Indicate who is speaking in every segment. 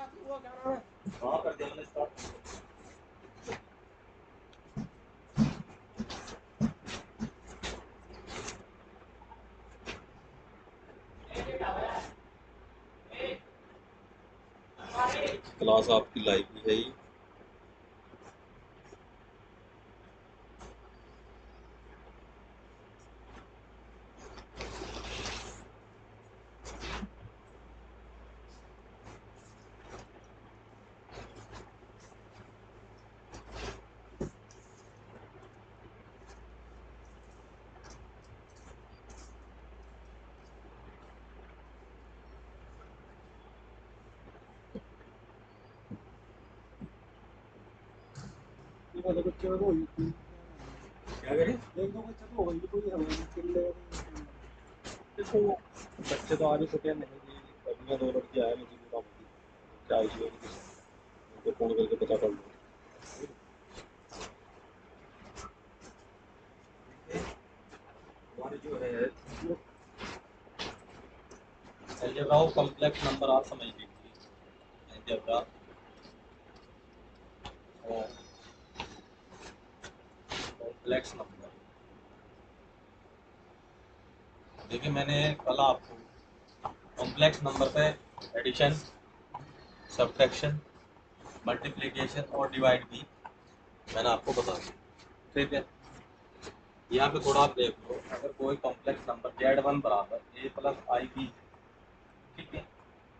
Speaker 1: साथ ही हुआ क्या नाम है?
Speaker 2: हाँ कर दिया मैंने स्टार्ट क्लास आपकी लाइव भी है ही
Speaker 1: ये वाले बच्चे
Speaker 2: देखो बच्चे तो आज छुट्टियाँ नहीं। दी लड़के आए मुझे फ़ोन करके पता कर हमारे जो है अलजेब्रा कॉम्प्लेक्स नंबर आप समझ लीजिए अलजेब्रा और कॉम्प्लेक्स नंबर देखिए मैंने कल आपको कॉम्प्लेक्स नंबर पे एडिशन सब्ट्रैक्शन मल्टीप्लिकेशन और डिवाइड भी मैंने आपको बता दिया। ठीक है? यहाँ पे थोड़ा आप देख लो, अगर कोई कॉम्प्लेक्स नंबर जेड वन बराबर ए प्लस आई बी ठीक है?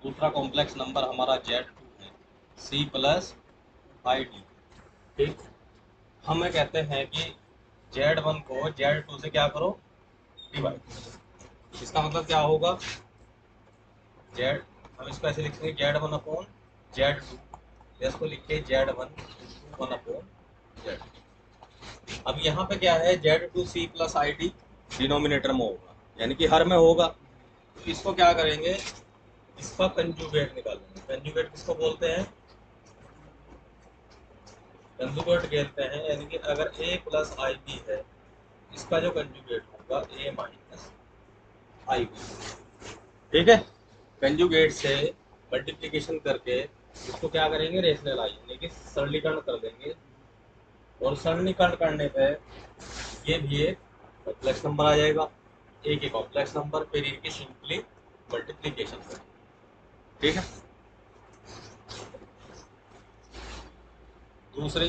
Speaker 2: दूसरा कॉम्प्लेक्स नंबर हमारा जेड टू है सी प्लस आई डी ठीक? हमें कहते हैं कि जेड वन को जेड टू से क्या करो? डिवाइड इसका मतलब क्या होगा? जेड हम इसको ऐसे लिखेंगे Z one upon Z two. इसको लिखिए Z one one upon Z. अब यहाँ पे क्या है, Z two C plus I D denominator में होगा, यानी कि हर में होगा। तो इसको क्या करेंगे, इसका कंजुगेट निकालेंगे। कंजुगेट किसको बोलते हैं? कंजुगेट कहते हैं, यानी कि अगर ए प्लस आई बी है, इसका जो कंजुगेट होगा ए माइनस आई बी। ठीक है? कंजुगेट से मल्टीप्लीकेशन करके इसको क्या करेंगे? रेशनलाइज यानी कि सरलीकरण कर देंगे। और सरलीकरण करने पे ये भी एक कॉम्प्लेक्स नंबर आ जाएगा। एक ही कॉम्प्लेक्स नंबर फिर इनकी सिंपली मल्टीप्लीकेशन करें ठीक है? दूसरी,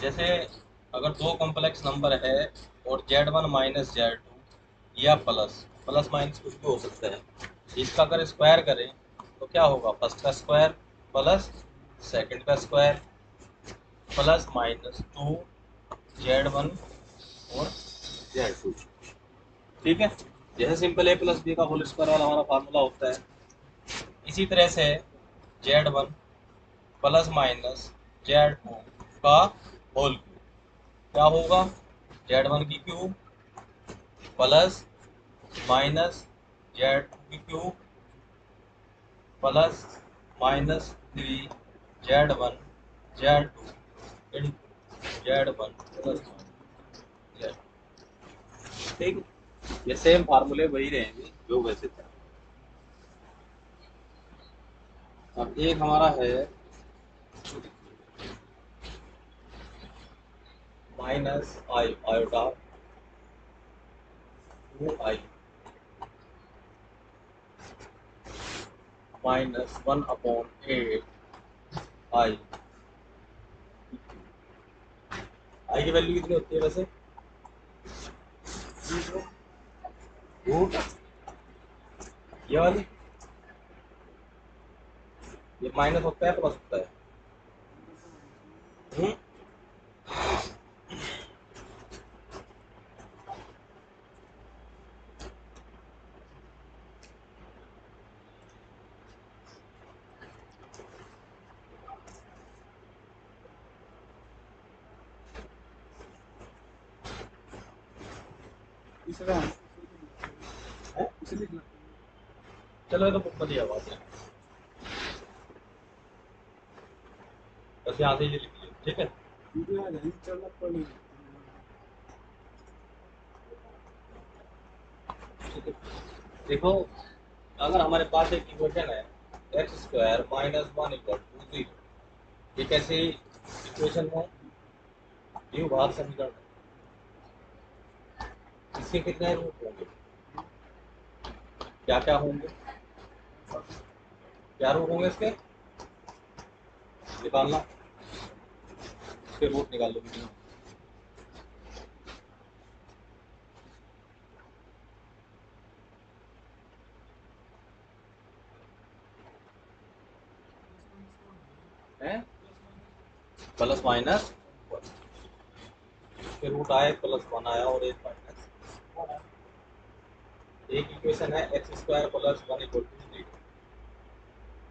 Speaker 2: जैसे अगर दो कॉम्प्लेक्स नंबर है और Z one minus Z two या प्लस प्लस माइनस कुछ भी हो सकता है। इसका अगर स्क्वायर करें तो क्या होगा? फ़र्स्ट का स्क्वायर प्लस सेकंड का square plus minus two Z one और जेड टू ठीक है? जैसे सिंपल ए प्लस बी का होल स्क्वायर वाला हमारा फार्मूला होता है। इसी तरह से Z one plus minus Z two का होल क्यूब क्या होगा? जेड वन की cube plus minus Z cube plus minus three Z one Z two in Z one plus ठीक। ये सेम फार्मूले वही रहेंगे, जो वैसे थे। अब एक हमारा है minus I iota two I minus one upon eight I I की वैल्यू कितनी होती है वैसे? वो? ये वाली? ये माइनस होता है प्लस होता है। हम्म?
Speaker 1: इसका
Speaker 2: है?
Speaker 1: इसे लिखना
Speaker 2: चलो ये तो बुक बढ़िया बात है। बस यहाँ से ये लिख ठीक है? है। देखो, अगर हमारे पास एक इक्वेशन है X square minus one equal to zero ये कैसी इक्वेशन है? द्विघात समीकरण इसके कितने रूट होंगे? क्या क्या होंगे? क्या रूट होंगे इसके। निकालना। इसके रूट निकाल। लो प्लस माइनस। फिर रूट आए, प्लस वन आया और एक माइनस। एक इक्वेशन है, X square plus one equal to three इसे कितने रूट्स होंगे इसके रूट्स निकालो
Speaker 1: इनको फॉर्मूला करता है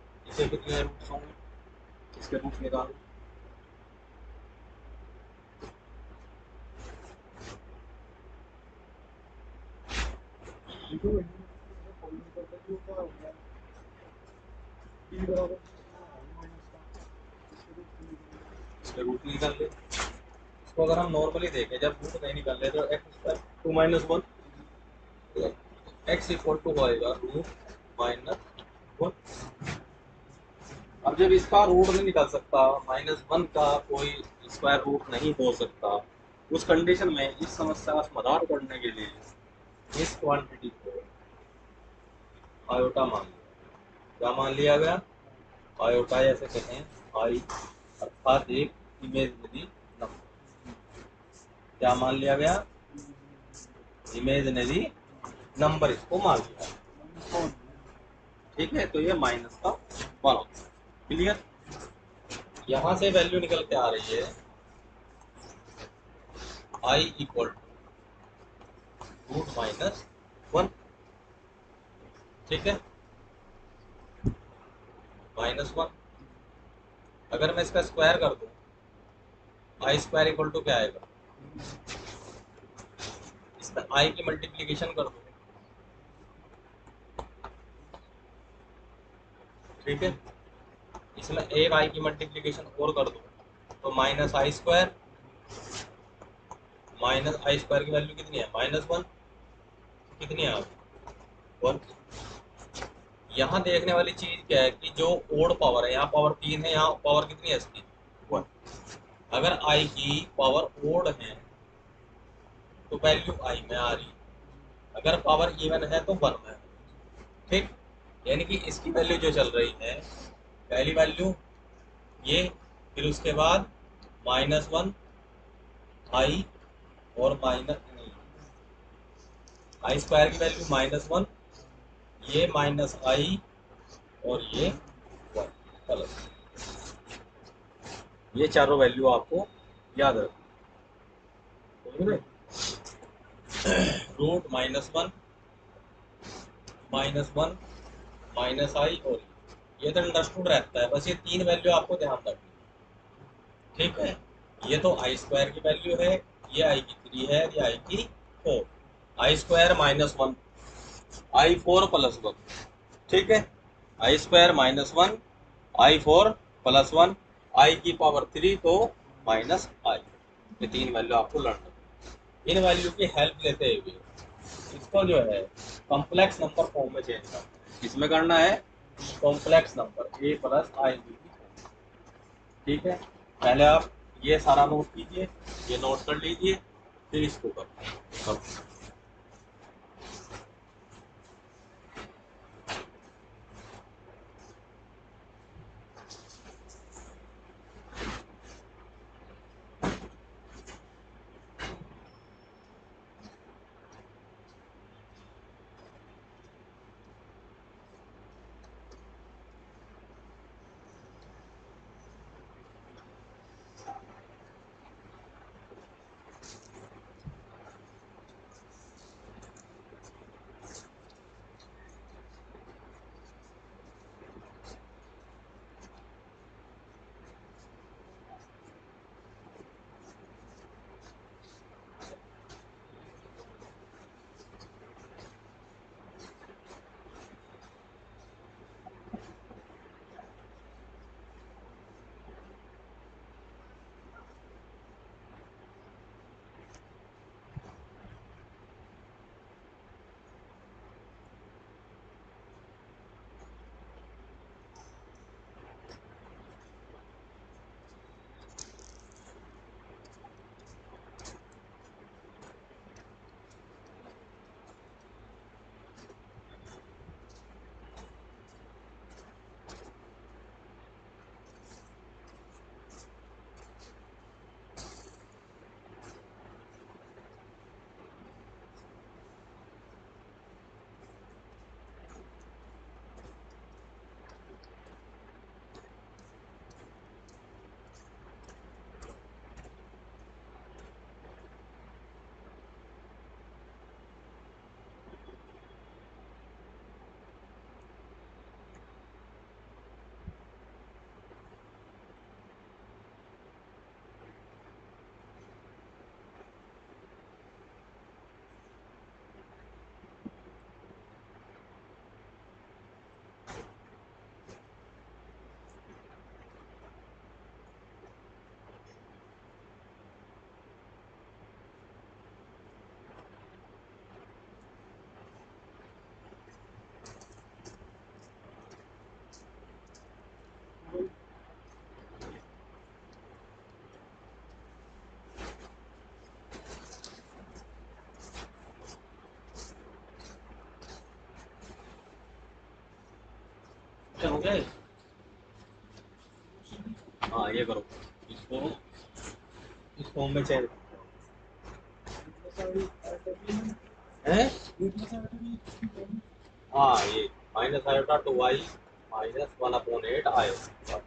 Speaker 1: क्या गया टी बराबर माइनस इसके रूट
Speaker 2: इसके रूट निकाल ले। इसको अगर हम नॉर्मली देखें जब रूट नहीं निकाल ले तो X square two minus one X equal to होएगा रूट माइनस वन अब जब इसका रूट नहीं निकल सकता माइनस वन का कोई स्क्वायर रूट नहीं हो सकता, उस कंडीशन में इस समस्या का समाधान करने के लिए इस क्वांटिटी को आयोटा मान लिया। क्या मान लिया गया? आयोटा ऐसे कहते हैं आई अर्थात एक इमेजनरी नंबर क्या मान लिया गया? इमेजनरी नंबर इसको मान लिया। ठीक है तो ये माइनस का वन होता है क्लियर यहाँ से वैल्यू निकल के आ रही है। I equal to root minus one ठीक है? माइनस वन अगर मैं इसका स्क्वायर कर दूँ आई स्क्वायर इक्वल टू क्या आएगा? इसमें आई की मल्टीप्लीकेशन कर दूँ। ठीक है? इसमें एक आई की मल्टीप्लीकेशन और कर दो। तो minus I square minus I square की वैल्यू कितनी है? माइनस वन कितनी है वन यहाँ देखने वाली चीज़ क्या है कि जो ओड पावर है, यहाँ पावर तीन है, यहाँ पावर कितनी है इसकी? वन अगर आई की पावर ओड है तो वैल्यू आई में आ रही अगर पावर इवन है तो वन में ठीक? यानी कि इसकी वैल्यू जो चल रही है पहली वैल्यू ये, फिर उसके बाद माइनस वन आई और माइनस आई स्क्वायर की वैल्यू माइनस वन ये माइनस आई और ये वन प्लस ये चारों वैल्यू आपको याद रखो root minus one minus one minus I और ये तो अंडरस्टूड रहता है, बस ये तीन वैल्यू आपको ध्यान रखनी ठीक है? ये तो आई स्क्वायर की वैल्यू है, ये आई की थ्री है, ये आई की four I square minus one I four plus one ठीक है? I square minus one I four plus one I की पावर थ्री तो माइनस आई ये तीन वैल्यू आपको लर्न इन वैल्यू की हेल्प लेते हुए इसको जो है कॉम्प्लेक्स नंबर फॉर्म में चेंज करना है। किसमें करना है complex number A plus I B ठीक है? पहले आप ये सारा नोट कीजिए, ये नोट कर लीजिए, फिर इसको कर। हो गए हाँ ये करो। इसको इस फॉर्म में चेंज हाँ? ये minus iota two Y minus one upon eight आयो।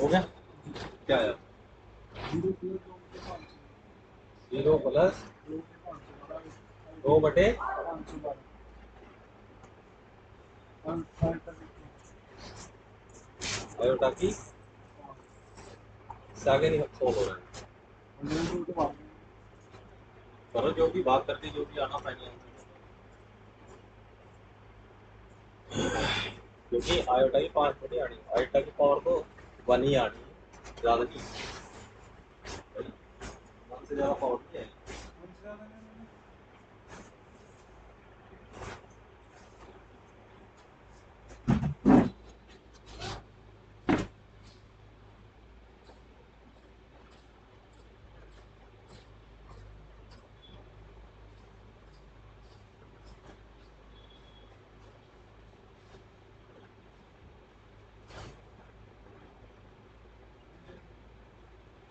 Speaker 2: हो गया? क्या आया ज़ीरो प्लस दो बटे आयोटा की आगे नहीं हो रहा है। करो जो भी, बात करके जो भी, आना फाइनल क्योंकि आयोटा की पाँच आनी आयोटा की पावर तो वन ही आनी। ज़्यादा नहीं। वन ज़्यादा नहीं है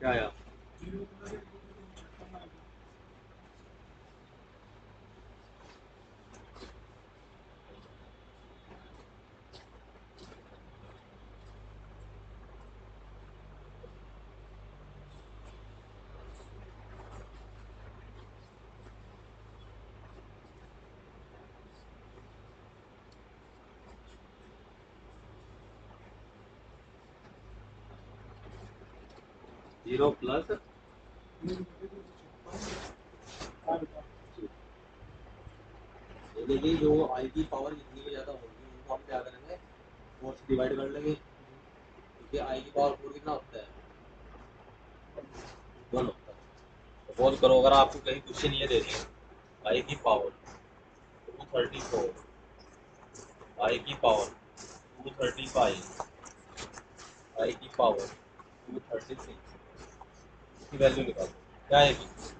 Speaker 2: क्या आया ज़ीरो प्लस। देखिए जो आई की पावर जितनी भी ज़्यादा होगी, उनको हम क्या करेंगे? फोर से डिवाइड कर लेंगे। क्योंकि आई की पावर फोर कितना होता है? वन होता है। सपोज़ करो, अगर आपको कहीं क्वेश्चन ये दे दिया, आई की power to thirty four I की power to thirty five I की पावर टू थर्टी सिक्स इसकी वैल्यू निकालो? क्या आएगी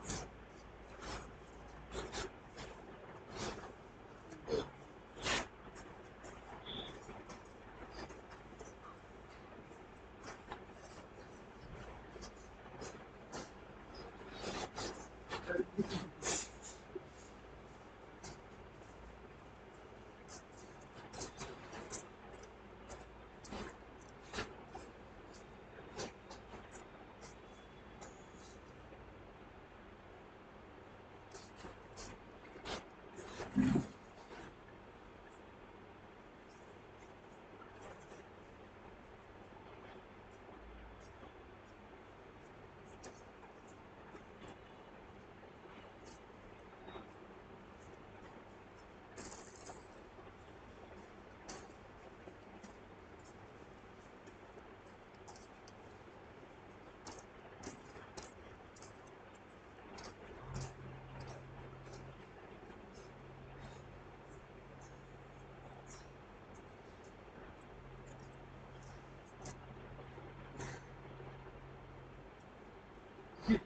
Speaker 2: क्या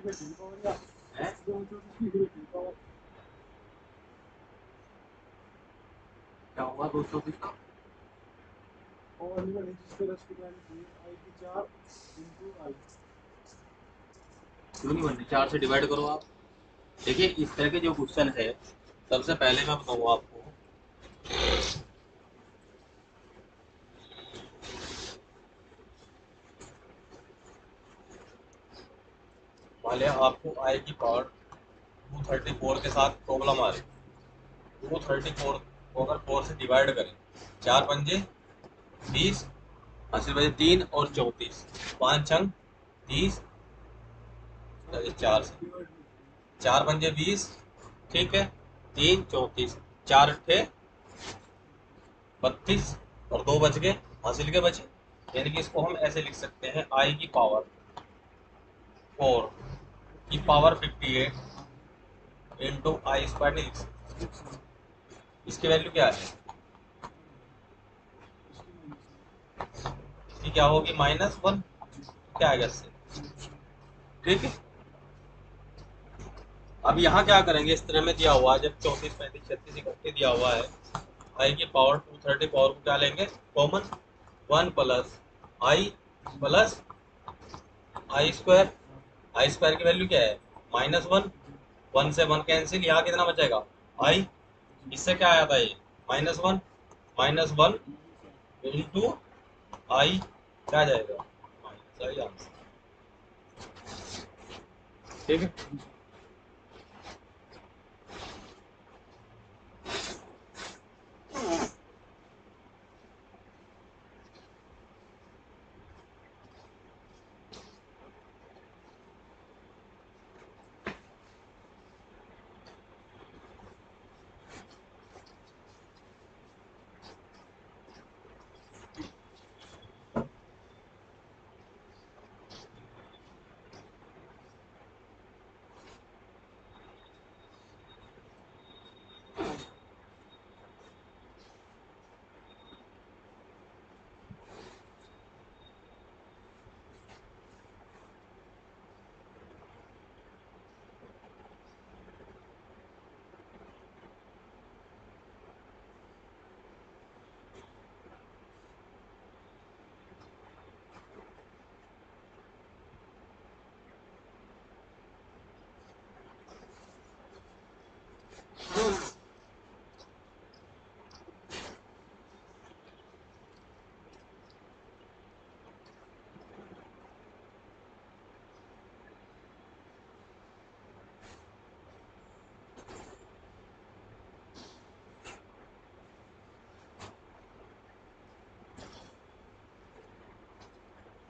Speaker 2: हुआ दो चौबीस का
Speaker 1: और ये जिस तरह से वैल्यू आई की चार
Speaker 2: क्यों नहीं चार से डिवाइड करो आप। देखिए, इस तरह के जो क्वेश्चन है, सबसे पहले मैं बताऊँ आपको मान लिया आपको की पावर टू थर्टी फोर के साथ प्रॉब्लम आ रही टू थर्टी फोर को अगर फोर से डिवाइड करें, चार पंजे बीस अस्सी बजे तीन और चौंतीस। पाँच अंक, तीस चार से। चार पंजे बीस, ठीक है, तीन, चौंतीस। चार अट्ठे बत्तीस और दो बच गए, हासिल के बचे। यानी कि इसको हम ऐसे लिख सकते हैं आई की पावर फोर की power fifty eight into I square नहीं लिख सकते इसकी वैल्यू क्या है? कि क्या होगी? माइनस वन क्या आएगा इससे? ठीक है? अब यहाँ क्या करेंगे? इस तरह में दिया हुआ है, जब चौंतीस, पैंतीस, छत्तीस इकट्ठे दिया हुआ है आई की पावर टू थर्टी पावर को क्या लेंगे? Common one plus I plus I square I square की वैल्यू क्या है? माइनस वन वन से वन कैंसिल यहाँ कितना बचेगा? आई इससे क्या आया था ये? Minus one minus one into I क्या जाएगा? माइनस आई आंसर ठीक है?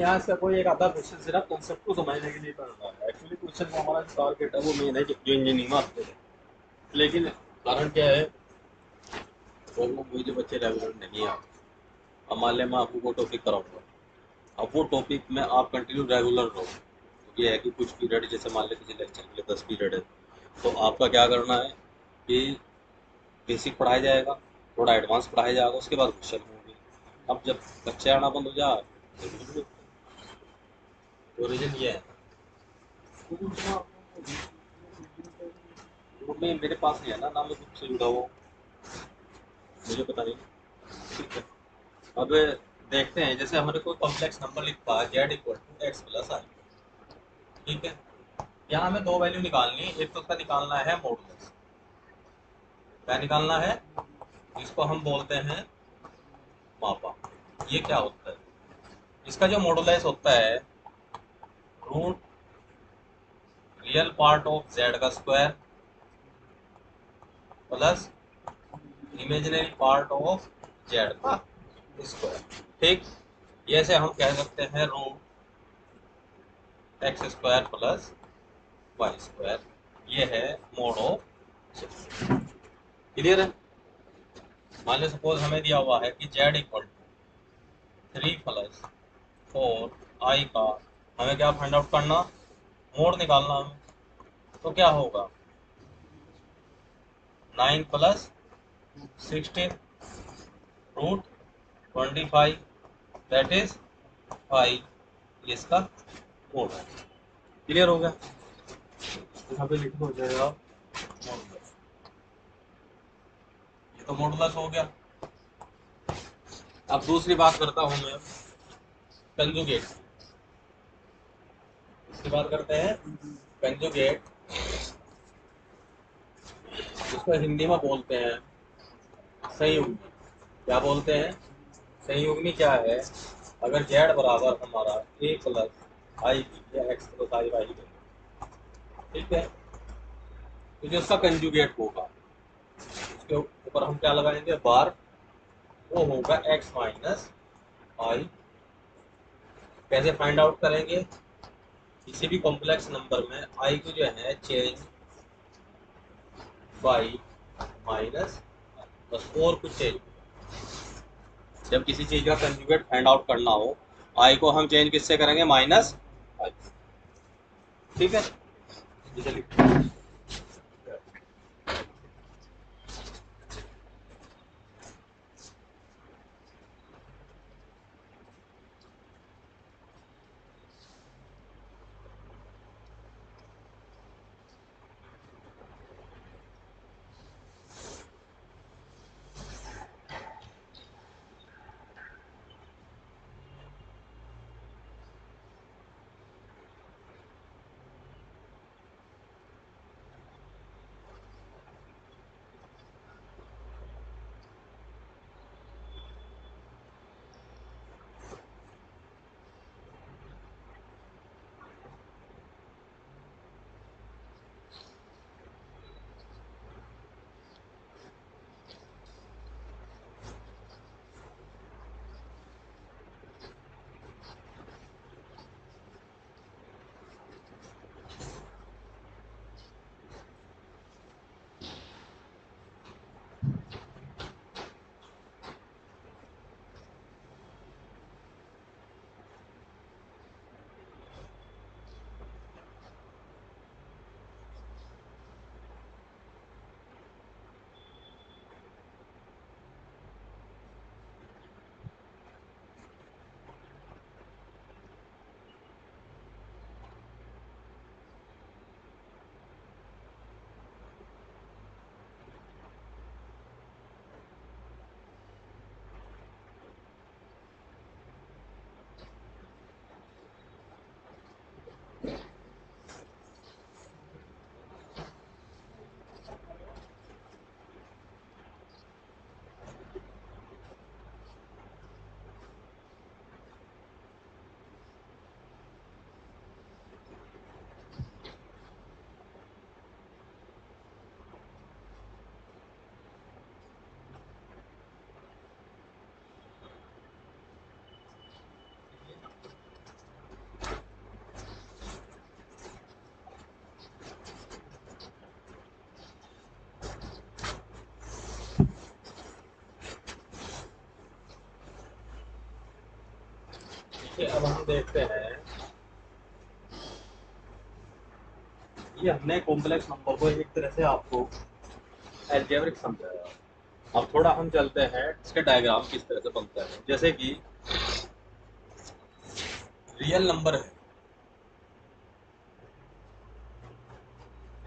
Speaker 2: यहाँ से कोई एक आधा क्वेश्चन सिर्फ़ कंसेप्ट को समझने के लिए पढ़ना है। एक्चुअली क्वेश्चन का हमारा टारगेट है वो मेन है जो इंजीनियरिंग में आते हैं। लेकिन कारण क्या है? वो वो जो बच्चे रेगुलर नहीं आते। अब मान लें मैं आपको वो टॉपिक कराऊँगा। अब वो टॉपिक में आप कंटिन्यू रेगुलर रहो। ये है कि कुछ पीरियड जैसे मान लें किसी लेक्चर के लिए दस पीरियड है। तो आपका क्या करना है कि बेसिक पढ़ाया जाएगा, थोड़ा एडवांस पढ़ाया जाएगा, उसके बाद क्वेश्चन होंगे। अब जब बच्चे आना बंद हो जाए तो बिल्कुल नहीं होते। तो रीजन ये है। मैं मेरे पास नहीं है ना ना मैं खुद से जुड़ा हुआ मुझे पता नहीं। ठीक है। अब देखते हैं, जैसे हमारे कोई कॉम्प्लेक्स नंबर लिखा Z equal to X plus I ठीक है। यहाँ हमें दो वैल्यू निकालनी है। एक तो उसका निकालना है मॉडुलस क्या निकालना है? इसको हम बोलते हैं मापा। ये क्या होता है? इसका जो मॉडुलस होता है root real part of Z का square plus imaginary part of Z का स्क्वायर ठीक? जैसे हम कह सकते हैं root X square plus Y square ये है मोड ऑफ़ क्लियर है? मान लो सपोज़ हमें दिया हुआ है कि Z equal to three plus four I का हमें क्या फाइंड आउट करना? मोड निकालना हमें। तो क्या होगा? Nine plus sixteen root twenty five that is five इसका मोड है। क्लियर हो गया? यहाँ पे लिख हो। जाएगा मॉडुलस ये तो मॉडुलस हो गया। अब दूसरी बात करता हूँ मैं। कंजुगेट इसकी बात करते हैं कंजुगेट इसको हिंदी में बोलते हैं, संयुग्मी। क्या बोलते हैं? संयुग्मी क्या है? अगर जेड बराबर हमारा ए प्लस आई बी या X plus I Y B ठीक है? तो जो उसका कंजुगेट होगा उसके ऊपर हम क्या लगाएँगे? बार वो होगा एक्स माइनस आई कैसे फाइंड आउट करेंगे? किसी भी कॉम्प्लेक्स नंबर में आई को जो है चेंज बाई माइनस बस और कुछ चेंज जब किसी चीज़ का कंजुगेट फाइंड आउट करना हो आई को हम चेंज किससे करेंगे? माइनस ठीक है? चलिए देखिए अब हम देखते हैं। ये हमने कॉम्प्लेक्स नंबर को एक तरह से आपको एल्जेब्रिक समझाया। अब थोड़ा हम चलते हैं, इसके डायग्राम किस तरह से बनता है। जैसे कि रियल नंबर है।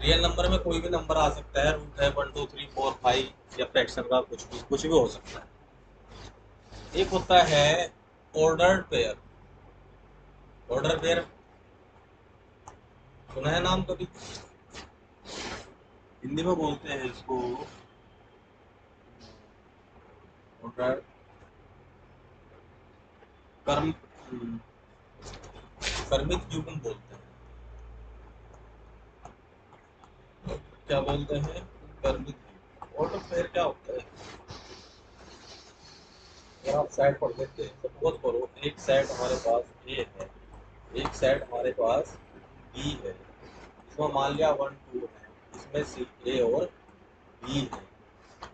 Speaker 2: रियल नंबर में कोई भी नंबर आ सकता है रूट है one two three four five या फ्रैक्शन का कुछ भी कुछ भी हो सकता है। एक होता है ऑर्डर्ड पेयर ऑर्डर पेयर सुना है नाम कभी? हिंदी में बोलते हैं इसको। ऑर्डर कर्म कर्मित युग्म बोलते हैं। क्या बोलते हैं? कर्मित ऑर्डर पेयर क्या होता है? आप साइड पढ़ लेते हैं। सपोज़ करो, एक साइड हमारे पास ए है। एक साइड हमारे पास बी है। इसमें मान लिया वन टू है। इसमें सी ए और बी है।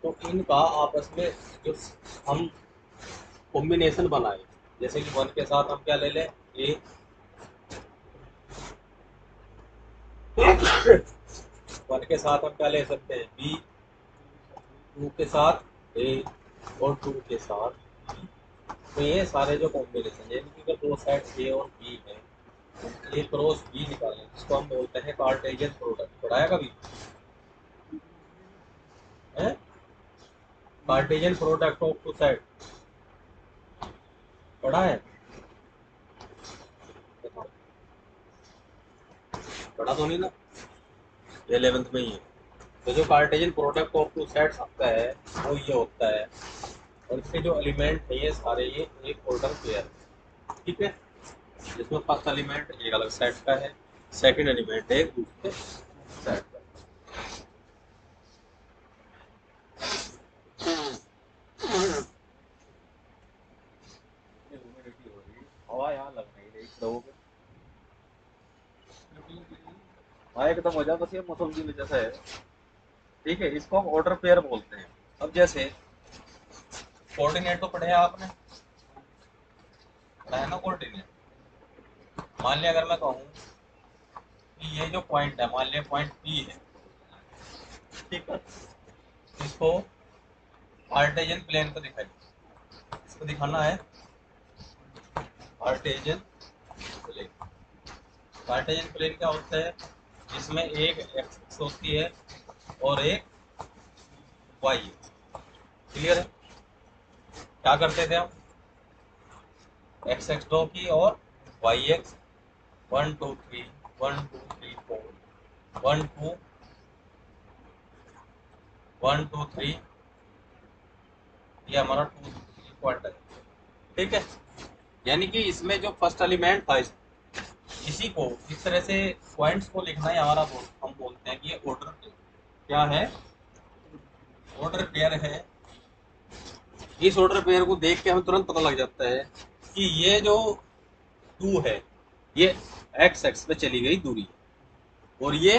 Speaker 2: तो इनका आपस में जो हम कॉम्बिनेशन बनाए, जैसे कि वन के साथ हम क्या ले लें? ए वन के साथ हम क्या ले सकते हैं? बी टू के साथ ए और टू के साथ तो ये सारे जो कॉम्बिनेशन है अगर दो साइड ए और बी है ए क्रॉस बी निकालें इसको हम बोलते हैं कार्टेशियन प्रोडक्ट पढ़ाया कभी? Cartesian product of two side पढ़ा है? पढ़ा तो नहीं ना? इलेवेंथ में ही है। तो जो Cartesian product of two sides आता है, वो ये होता है। और इसके जो एलिमेंट है ये सारे ये एक ऑर्डर पेयर ठीक है? जिसमें फ़र्स्ट एलिमेंट एक अलग सेट का है सेकंड एलिमेंट एक दूसरे सेट का
Speaker 3: हवा यहाँ लग रही एकदम हो जाए बस ये मौसम की वजह से है। ठीक है, इसको हम ऑर्डर पेयर बोलते हैं।
Speaker 2: अब जैसे कोऑर्डिनेट तो पढ़े आपने? पढ़ा है ना कोऑर्डिनेट मान लिया अगर मैं कहूँ कि ये जो पॉइंट है मान लिया पॉइंट पी है, ठीक है? इसको आर्टेजन प्लेन को दिखाइए इसको दिखाना है आर्टेजन प्लेन आर्टेजन प्लेन क्या होता है? जिसमें एक एक्स होती है और एक वाई क्लियर है? क्या करते थे हम? एक्स एक्स दो की और Y X one two three one two three four one two one two three ये हमारा टू थ्री है। ठीक है? यानी कि इसमें जो फ़र्स्ट एलिमेंट था इसी को इस तरह से पॉइंट्स को लिखना है हमारा बोल, हम बोलते हैं कि ये ऑर्डर क्या है? ऑर्डर पेयर है। इस ऑर्डर पेयर को देख के हमें तुरंत पता लग जाता है कि ये जो टू है ये एक्स एक्स पे चली गई दूरी। है और ये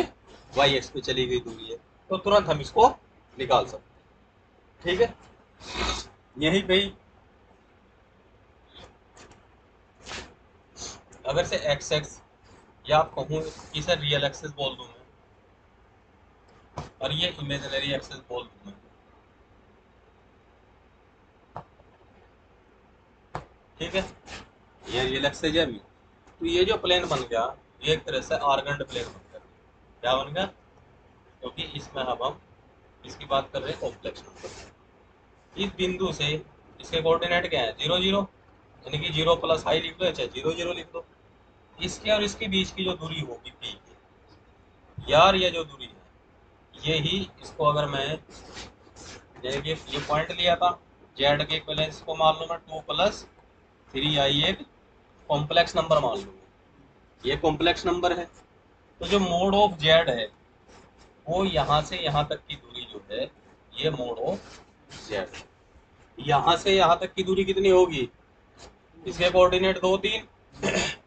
Speaker 2: वाई एक्स पे चली गई दूरी है। तो तुरंत हम इसको निकाल सकते ठीक है? यही कहीं अगर से एक्स एक्स या आप कहूँ, इसे रियल एक्सेस बोल दूँ मैं। और ये इमेजिनरी एक्सेस बोल दूँ मैं। ठीक है? ये रियल एक्सेस है तो ये जो प्लेन बन गया, ये एक तरह से आर्गंड प्लेन बन गया। क्या बन गया? क्योंकि इसमें अब हम इसकी बात कर रहे हैं कॉम्प्लेक्स नंबर इस बिंदु से इसके कोऑर्डिनेट क्या है? ज़ीरो ज़ीरो यानी कि ज़ीरो प्लस हाई लिख लो अच्छा ज़ीरो ज़ीरो लिख दो इसके और इसके बीच की जो दूरी होगी पी यार ये जो दूरी है, ये ही इसको अगर मैं जैसे ये पॉइंट लिया था जेड के इक्वलेंस को मान लो मैं टू प्लस थ्री आई एक कॉम्प्लेक्स नंबर मान लूँगा ये कॉम्प्लेक्स नंबर है। तो जो मोड ऑफ़ जेड है, वो यहाँ से यहाँ तक की दूरी जो है, ये मोड ऑफ़ जेड यहाँ से यहाँ तक की दूरी कितनी होगी? इसके कोऑर्डिनेट दो, तीन,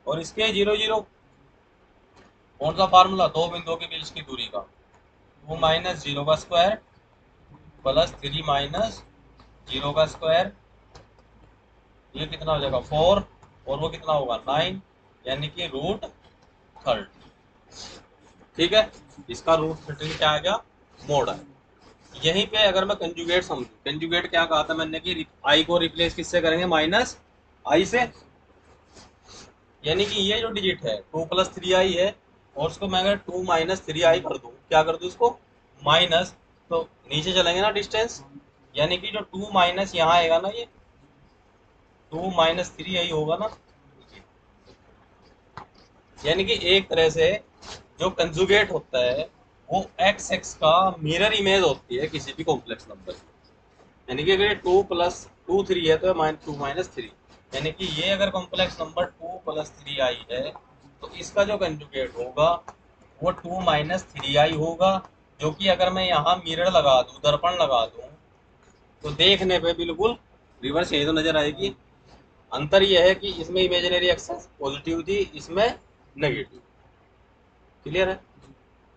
Speaker 2: और इसके ज़ीरो ज़ीरो। कौन सा फार्मूला दो बिंदुओं के बीच की दूरी का। टू माइनस ज़ीरो का square plus three minus zero का स्क्वायर ये कितना हो जाएगा? फोर और वो कितना होगा? नाइन यानी कि रूट थर्ड ठीक है? इसका रूट थर्टीन क्या आ गया? मोड है यहीं पे अगर मैं कंजुगेट समझू कंजुगेट क्या कहा था मैंने कि आई को रिप्लेस किससे करेंगे? माइनस आई से। यानी कि ये जो डिजिट है टू प्लस थ्री आई है, और उसको मैं अगर टू माइनस थ्री आई कर दूँ, क्या कर दूँ इसको? माइनस तो नीचे चलेंगे ना डिस्टेंस यानी कि जो टू माइनस यहाँ आएगा ना ये टू माइनस थ्री आई होगा ना? यानी कि एक तरह से जो कंजुगेट होता है, वो एक्स एक्स का मिरर इमेज होती है किसी भी कॉम्प्लेक्स नंबर यानी कि अगर टू प्लस टू थ्री है तो टू माइनस थ्री यानी कि ये अगर complex number two plus three I है तो इसका जो कंजुगेट होगा, वो टू माइनस थ्री आई होगा, जो कि अगर मैं यहाँ मिरर लगा दूँ, दर्पण लगा दूँ तो देखने पे बिल्कुल रिवर्स यही तो नज़र आएगी। अंतर यह है कि इसमें इमेजिनरी एक्सेस पॉजिटिव थी, इसमें नेगेटिव क्लियर है?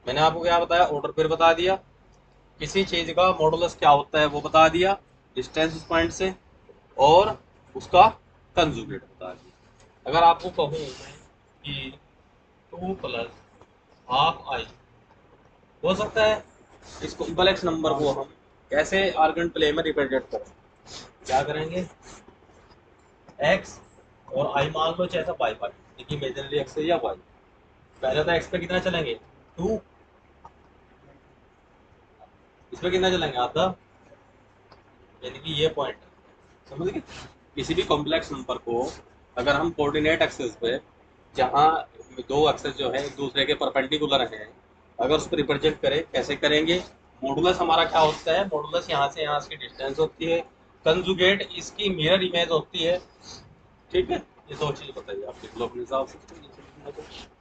Speaker 2: मैंने आपको क्या बताया? ऑर्डर फिर बता दिया। किसी चीज़ का मॉडुलस क्या होता है वो बता दिया डिस्टेंस उस पॉइंट से और उसका कंजुगेट बता दिया। अगर आपको कहूँ कि टू प्लस हाफ़ आई हो सकता है इस कॉम्प्लेक्स नंबर को हम कैसे आर्गन प्ले में रिप्रेजेंट करें? क्या करेंगे? एक्स और आई मान लो चाहे वाई पर देखिए इमेजिनरी एक्स या वाई पहले तो एक्स पे कितना चलेंगे? टू इस पे कितना चलेंगे? आधा। यानी कि ये पॉइंट समझ गए? किसी भी कॉम्प्लेक्स नंबर को अगर हम कोऑर्डिनेट एक्सेस पे, जहाँ दो एक्सेस जो है एक दूसरे के परपेंडिकुलर हैं, अगर उसको रिप्रेजेंट करें, कैसे करेंगे? मॉडुलस हमारा क्या होता है? मॉडुलस यहाँ से यहाँ की डिस्टेंस होती है। कंजुगेट इसकी मिरर इमेज होती है। ठीक है? ये दो चीज़ बताइए आप लिख लो अपने हिसाब से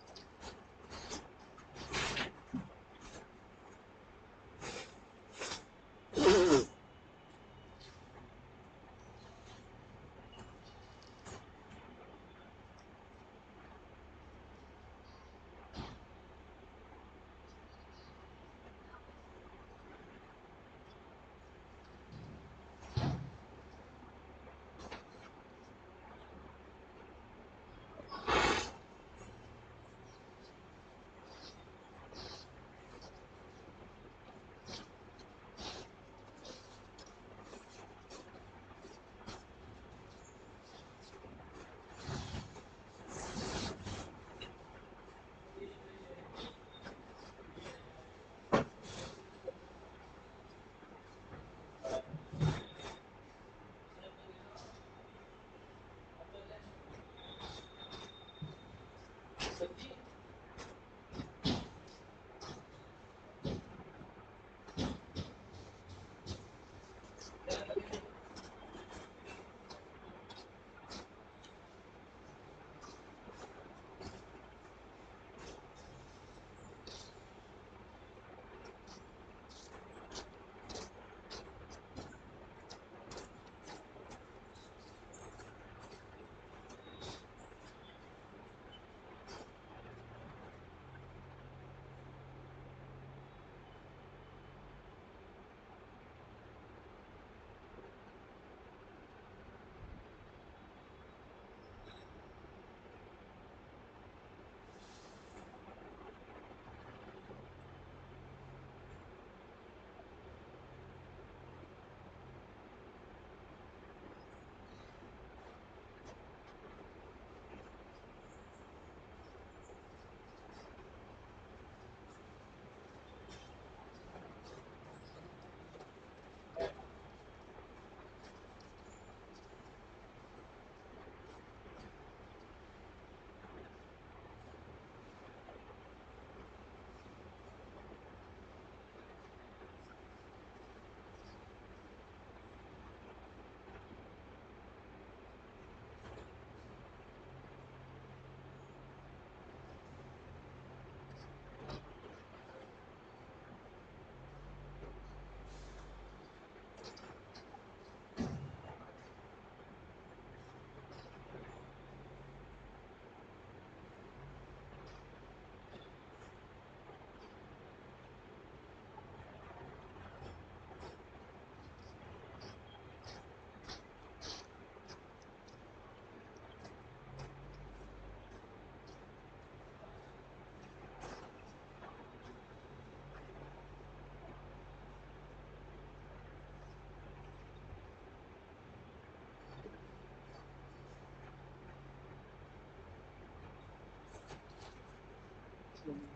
Speaker 2: población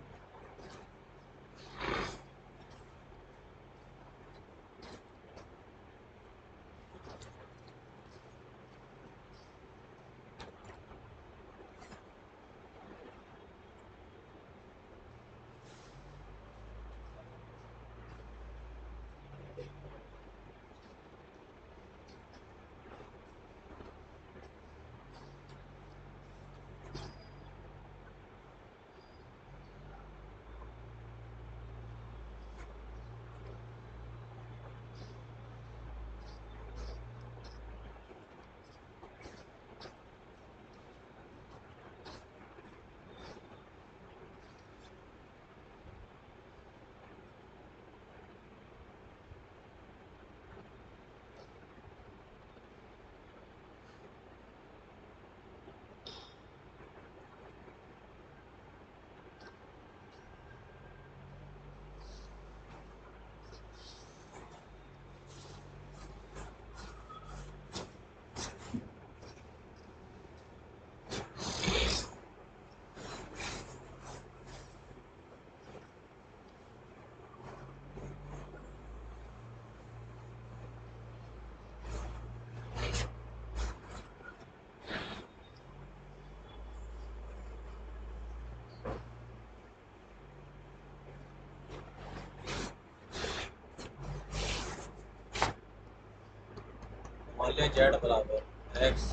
Speaker 2: मान जेड बराबर एक्स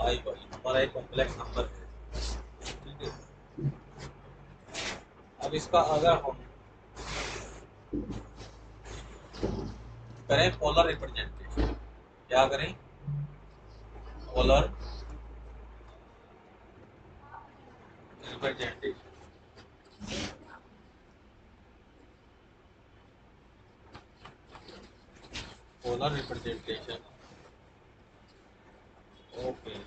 Speaker 2: आई वाई हमारा एक कॉम्प्लेक्स नंबर है। ठीक है? अब इसका अगर हम करें पोलर रिप्रेजेंटेशन क्या करें polar representation polar representation okay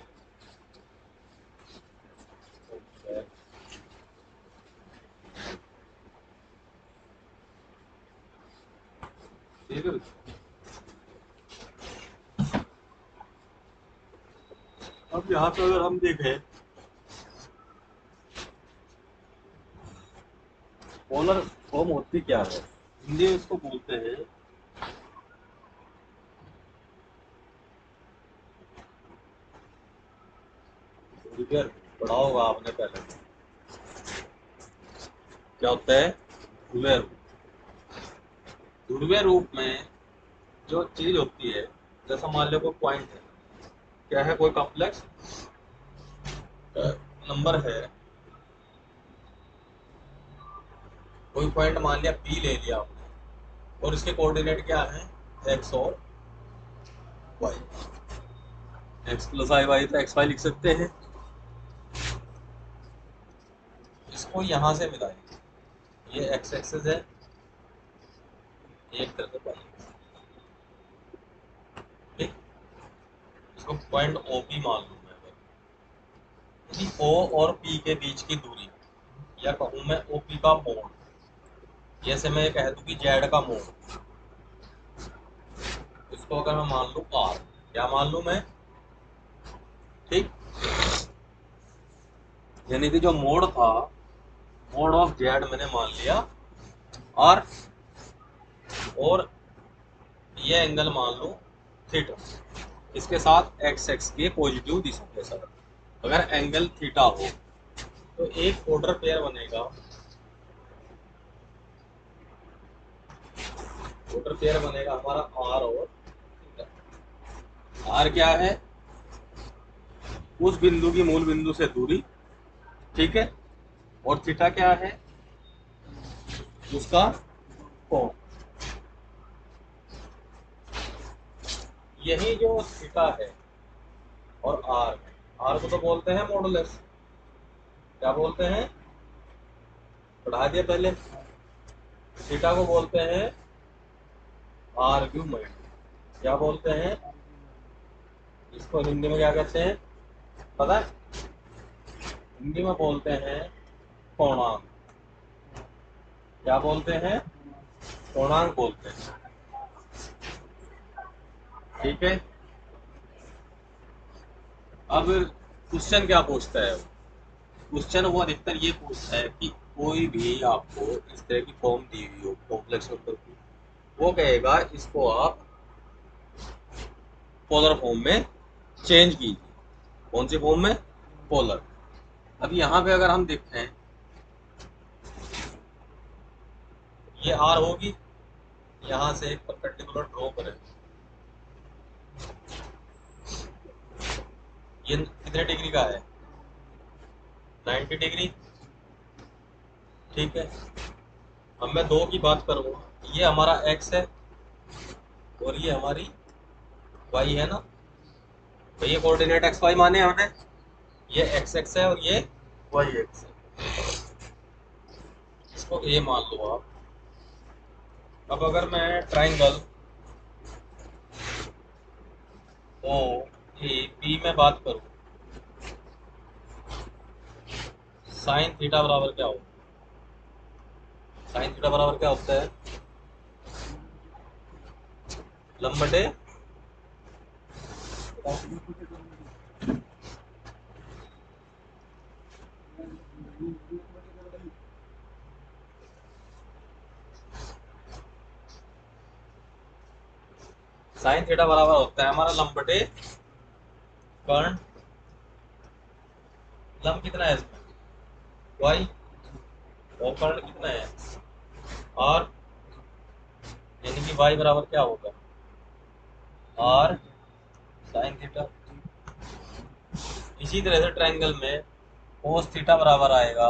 Speaker 2: okay ठीक है अब यहाँ पे अगर हम देखें
Speaker 3: पोलर फॉर्म होती क्या है?
Speaker 2: हिंदी में इसको बोलते हैं पढ़ा होगा आपने पहले। क्या होता है? ध्रुवीय रूप। ध्रुवीय रूप में जो चीज़ होती है, जैसा मान लो कोई पॉइंट है, क्या है? कोई कॉम्प्लेक्स नंबर है। कोई पॉइंट मान लिया पी ले लिया आपने। और इसके कोऑर्डिनेट क्या है? एक्स और Y X plus i Y तो एक्स वाई लिख सकते हैं। इसको यहाँ से मिलाएँगे ये एक्स एक्सेस है। एक तरफ़ वाई ठीक? इसको पॉइंट ओ पी मान लूँ। अगर ओ और पी के बीच की दूरी। या कहूँ मैं ओ पी का मोड। जैसे मैं कह दूँ कि जेड का मोड। इसको अगर मैं मान लूँ आर क्या मान लूँ मैं? ठीक? यानी कि जो मोड था, मोड ऑफ़ जेड मैंने मान लिया। आर और ये एंगल मान लूँ थीटा इसके साथ एक्स एक्स के पॉजिटिव दिशा के साथ। अगर एंगल थीटा हो तो एक ऑर्डर पेयर बनेगा। ऑर्डर पेयर बनेगा हमारा आर और आर क्या है? उस बिंदु की मूल बिंदु से दूरी, ठीक है? और थीटा क्या है? उसका कोण यही जो थीटा है और आर आर को तो बोलते हैं मॉडुलस क्या बोलते हैं? पढ़ा दिया पहले। थीटा को बोलते हैं आर्ग्यूमेंट क्या बोलते हैं? इसको हिंदी में क्या कहते हैं? पता है? हिंदी में बोलते हैं कोणांक। क्या बोलते हैं? कोणांक बोलते हैं। ठीक है? अब क्वेश्चन क्या पूछता है? क्वेश्चन वो अधिकतर ये पूछता है कि कोई भी आपको इस तरह की फॉर्म दी हुई हो कॉम्प्लेक्स नंबर की वो कहेगा इसको आप पोलर फॉर्म में चेंज कीजिए। कौन से फॉर्म में? पोलर अब यहाँ पे अगर हम देखें ये आर होगी, यहाँ से एक परपेंडिकुलर ड्रॉ करें। ये कितने डिग्री का है? 90 डिग्री। ठीक है। अब मैं दो की बात करूँ। ये हमारा x है और ये हमारी y है ना? तो ये कोऑर्डिनेट एक्स वाई माने हमने। ये एक्स एक्स है और ये वाई एक्स है। इसको ए मान लो आप। अब अगर मैं ट्राइंगल ओ ए पी में बात करूँ। साइन थीटा बराबर क्या हो साइन थीटा बराबर क्या होता है? लंबटे? साइन थीटा बराबर होता है हमारा लंबटे। कर्ण कितना है? इसमें वाई कर्ण कितना है? आर, यानी कि वाई बराबर क्या होगा? आर साइन थीटा इसी तरह से ट्रायंगल में कोस थीटा बराबर आएगा।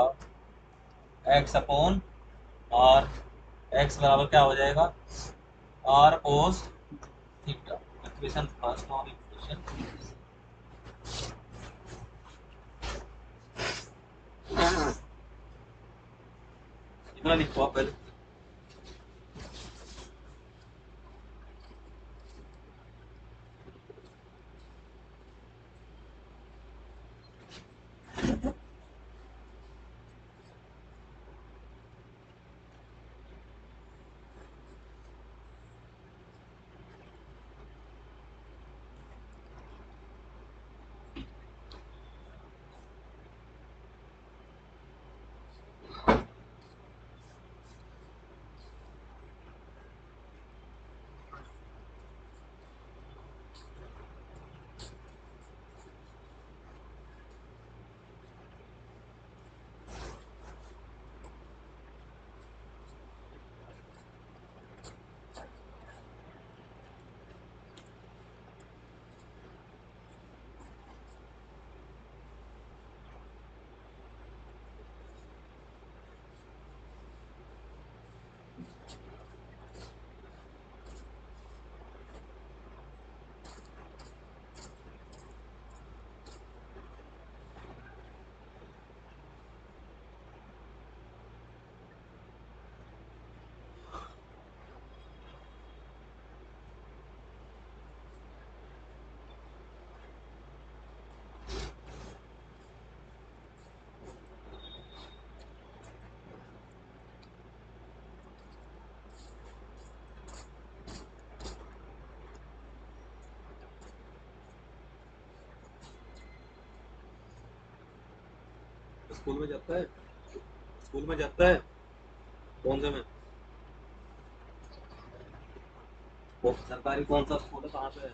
Speaker 2: एक्स अपॉन आर एक्स बराबर क्या हो जाएगा? R cos theta equation first और इक्वेशन इतना लिखो आप स्कूल में जाता है? स्कूल में जाता है? कौन से में? सरकारी कौन सा स्कूल है? कहाँ पे है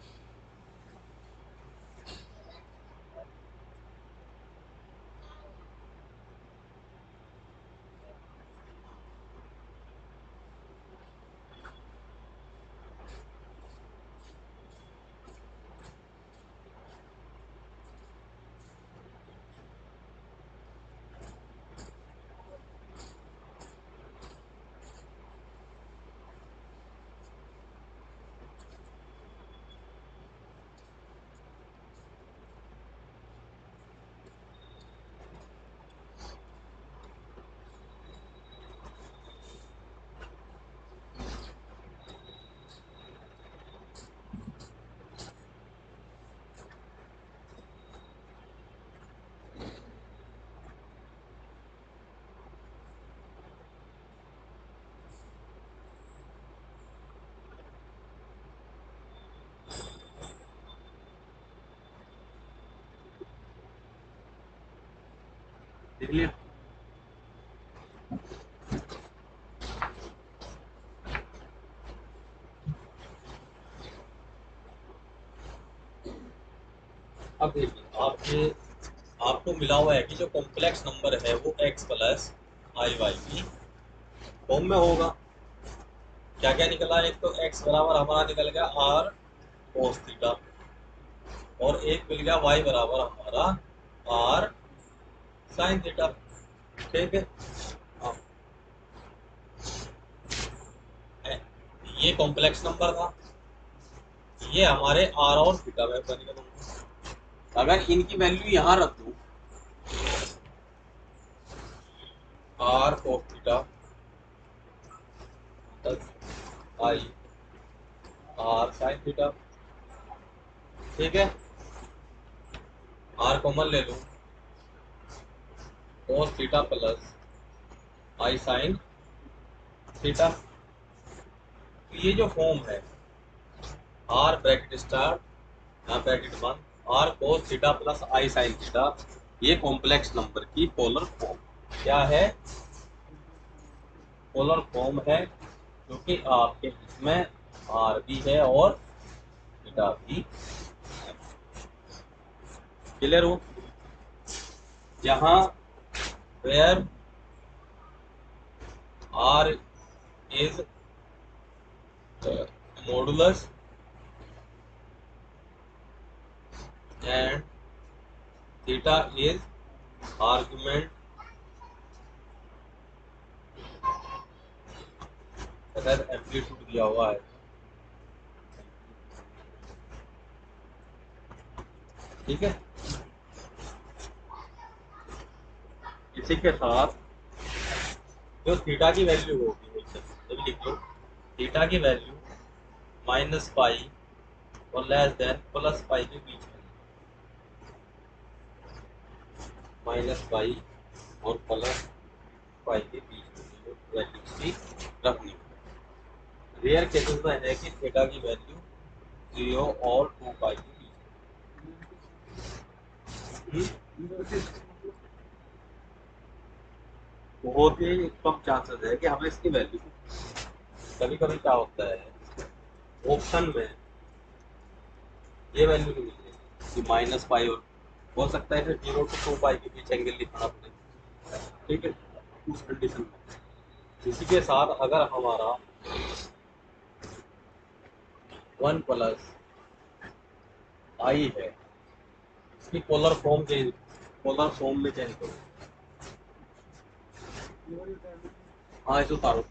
Speaker 2: देख लिया अब देखिए, आपके, आपको मिला हुआ है कि जो कॉम्प्लेक्स नंबर है वो x प्लस आई वाई की फॉर्म में होगा। क्या क्या निकला? एक तो x बराबर हमारा निकल गया r cos थीटा और एक मिल गया y बराबर हमारा r sin थीटा ठीक है? हाँ। ये कॉम्प्लेक्स नंबर था। ये हमारे r और थीटा में बन गया। अगर इनकी वैल्यू यहाँ रख दूँ r cos theta i r sine theta ठीक है? आर कॉमन ले लूँ cos theta plus i sine theta ये जो फॉर्म है आर ब्रैकेट स्टार यहाँ ब्रैकेट बंद r cos theta plus i sine theta ये कॉम्प्लेक्स नंबर की पोलर फॉर्म क्या है? पोलर फॉर्म है क्योंकि आपके इसमें आर भी है और थीटा भी क्लियर हो? जहाँ where r is modulus and theta is argument. अगर एम्पलीट्यूड दिया हुआ है। ठीक है?
Speaker 3: इसी के साथ
Speaker 2: जो थीटा की वैल्यू होगी सब लिख लो। थीटा की वैल्यू माइनस पाई और लेस देन प्लस पाई के बीच में। माइनस पाई और प्लस पाई के बीच की रखनी। रेयर केसेस में है कि थीटा की वैल्यू ज़ीरो और टू पाई के बीच हम्म?
Speaker 3: बहुत ही कम चांसेस है कि हमें इसकी वैल्यू
Speaker 2: कभी कभी क्या होता है ऑप्शन में ये वैल्यू नहीं मिलती कि माइनस पाई और हो सकता है फिर ज़ीरो टू टू पाई के बीच एंगल लिखना पड़े। ठीक है? उस कंडीशन में। इसी के साथ अगर हमारा वन प्लस आई है, इसकी polar form change polar form में चेंज करो। हाँ इसे उतारो।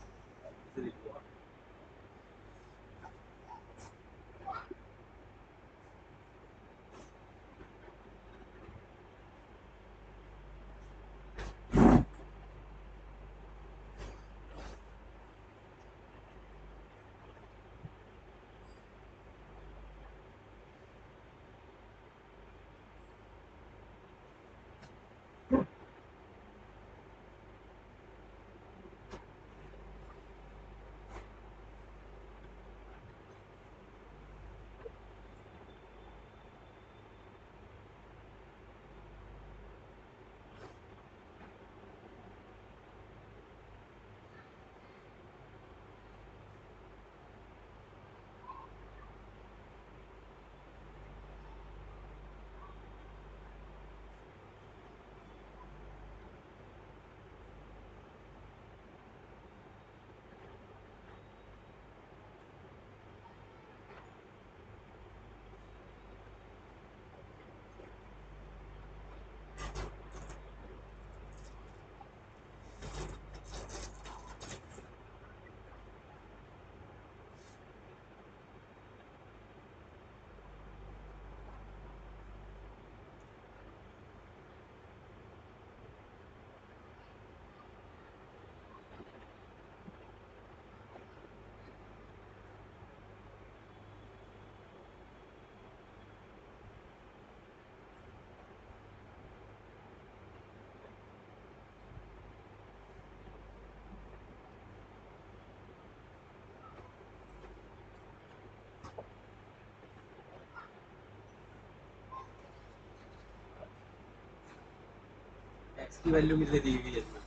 Speaker 2: एक्स की वैल्यू कितनी दी हुई है इसमें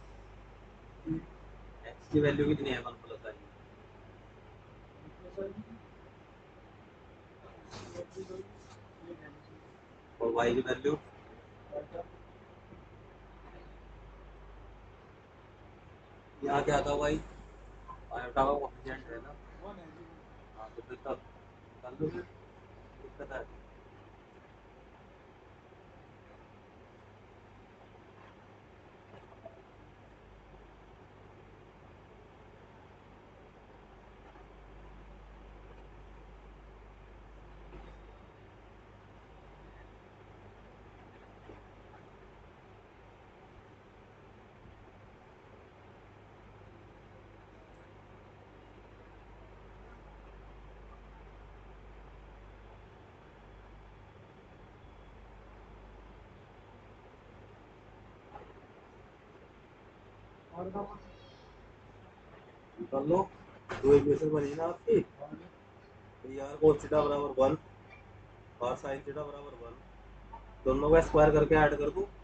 Speaker 2: एक्स की वैल्यू कितनी है वन प्लस आई और वाई की वैल्यू यहाँ क्या था वाई आयोटा का कोफिशिएंट है ना हाँ तो फिर तब कर लो फिर दिक्कत है कर लो। दो इक्वेशन बनी ना आपकी। तो यार को थीटा बराबर वन? और साइन थीटा बराबर वन। दोनों का स्क्वायर करके ऐड कर दूँ।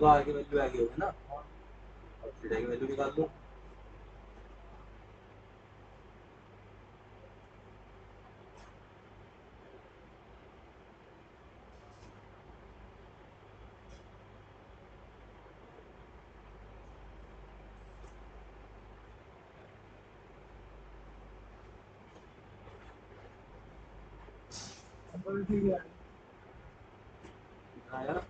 Speaker 2: तो आर की वैल्यू आगे होगी ना? और थीटा की वैल्यू निकाल दो।
Speaker 1: ठीक है
Speaker 2: आया ना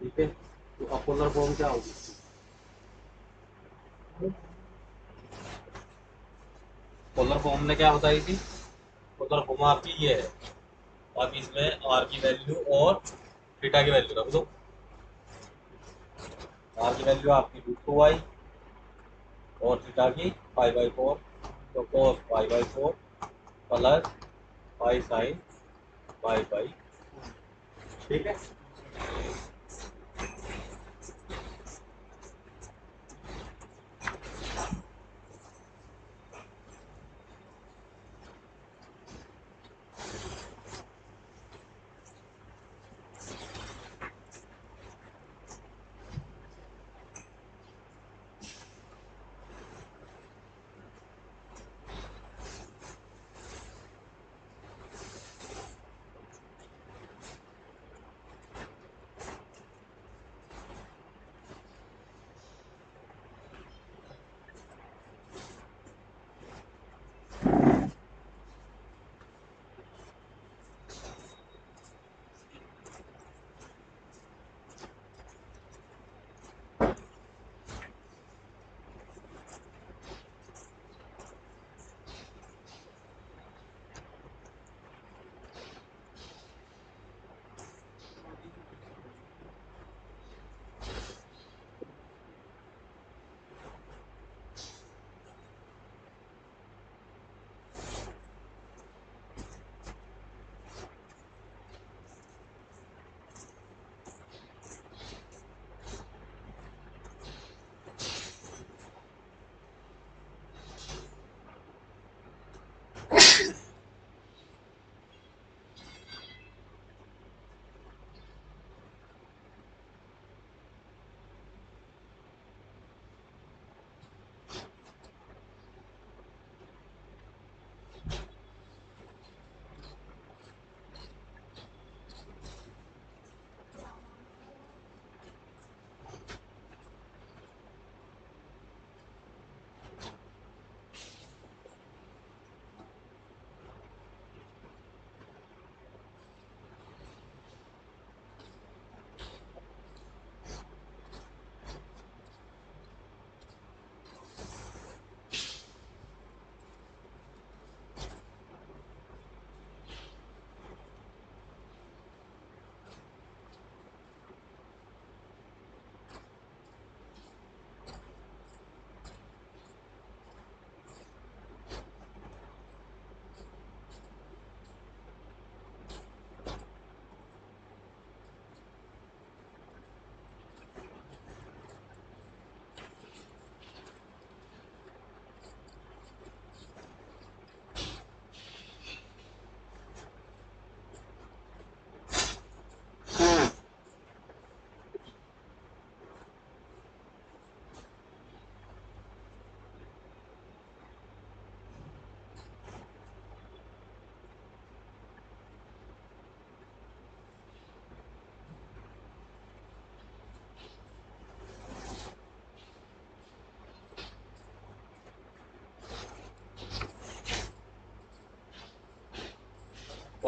Speaker 2: ठीक है अपोलर फॉर्म क्या होगी पोलर फॉर्म ने क्या बताई थी? पोलर फॉर्म आपकी ये है। आप इसमें आर की वैल्यू और थीटा की वैल्यू रख दो। आर की वैल्यू आपकी रूट टू वाई और थीटा की फाइव बाई फोर तो cos five by four plus five sine five by ठीक है?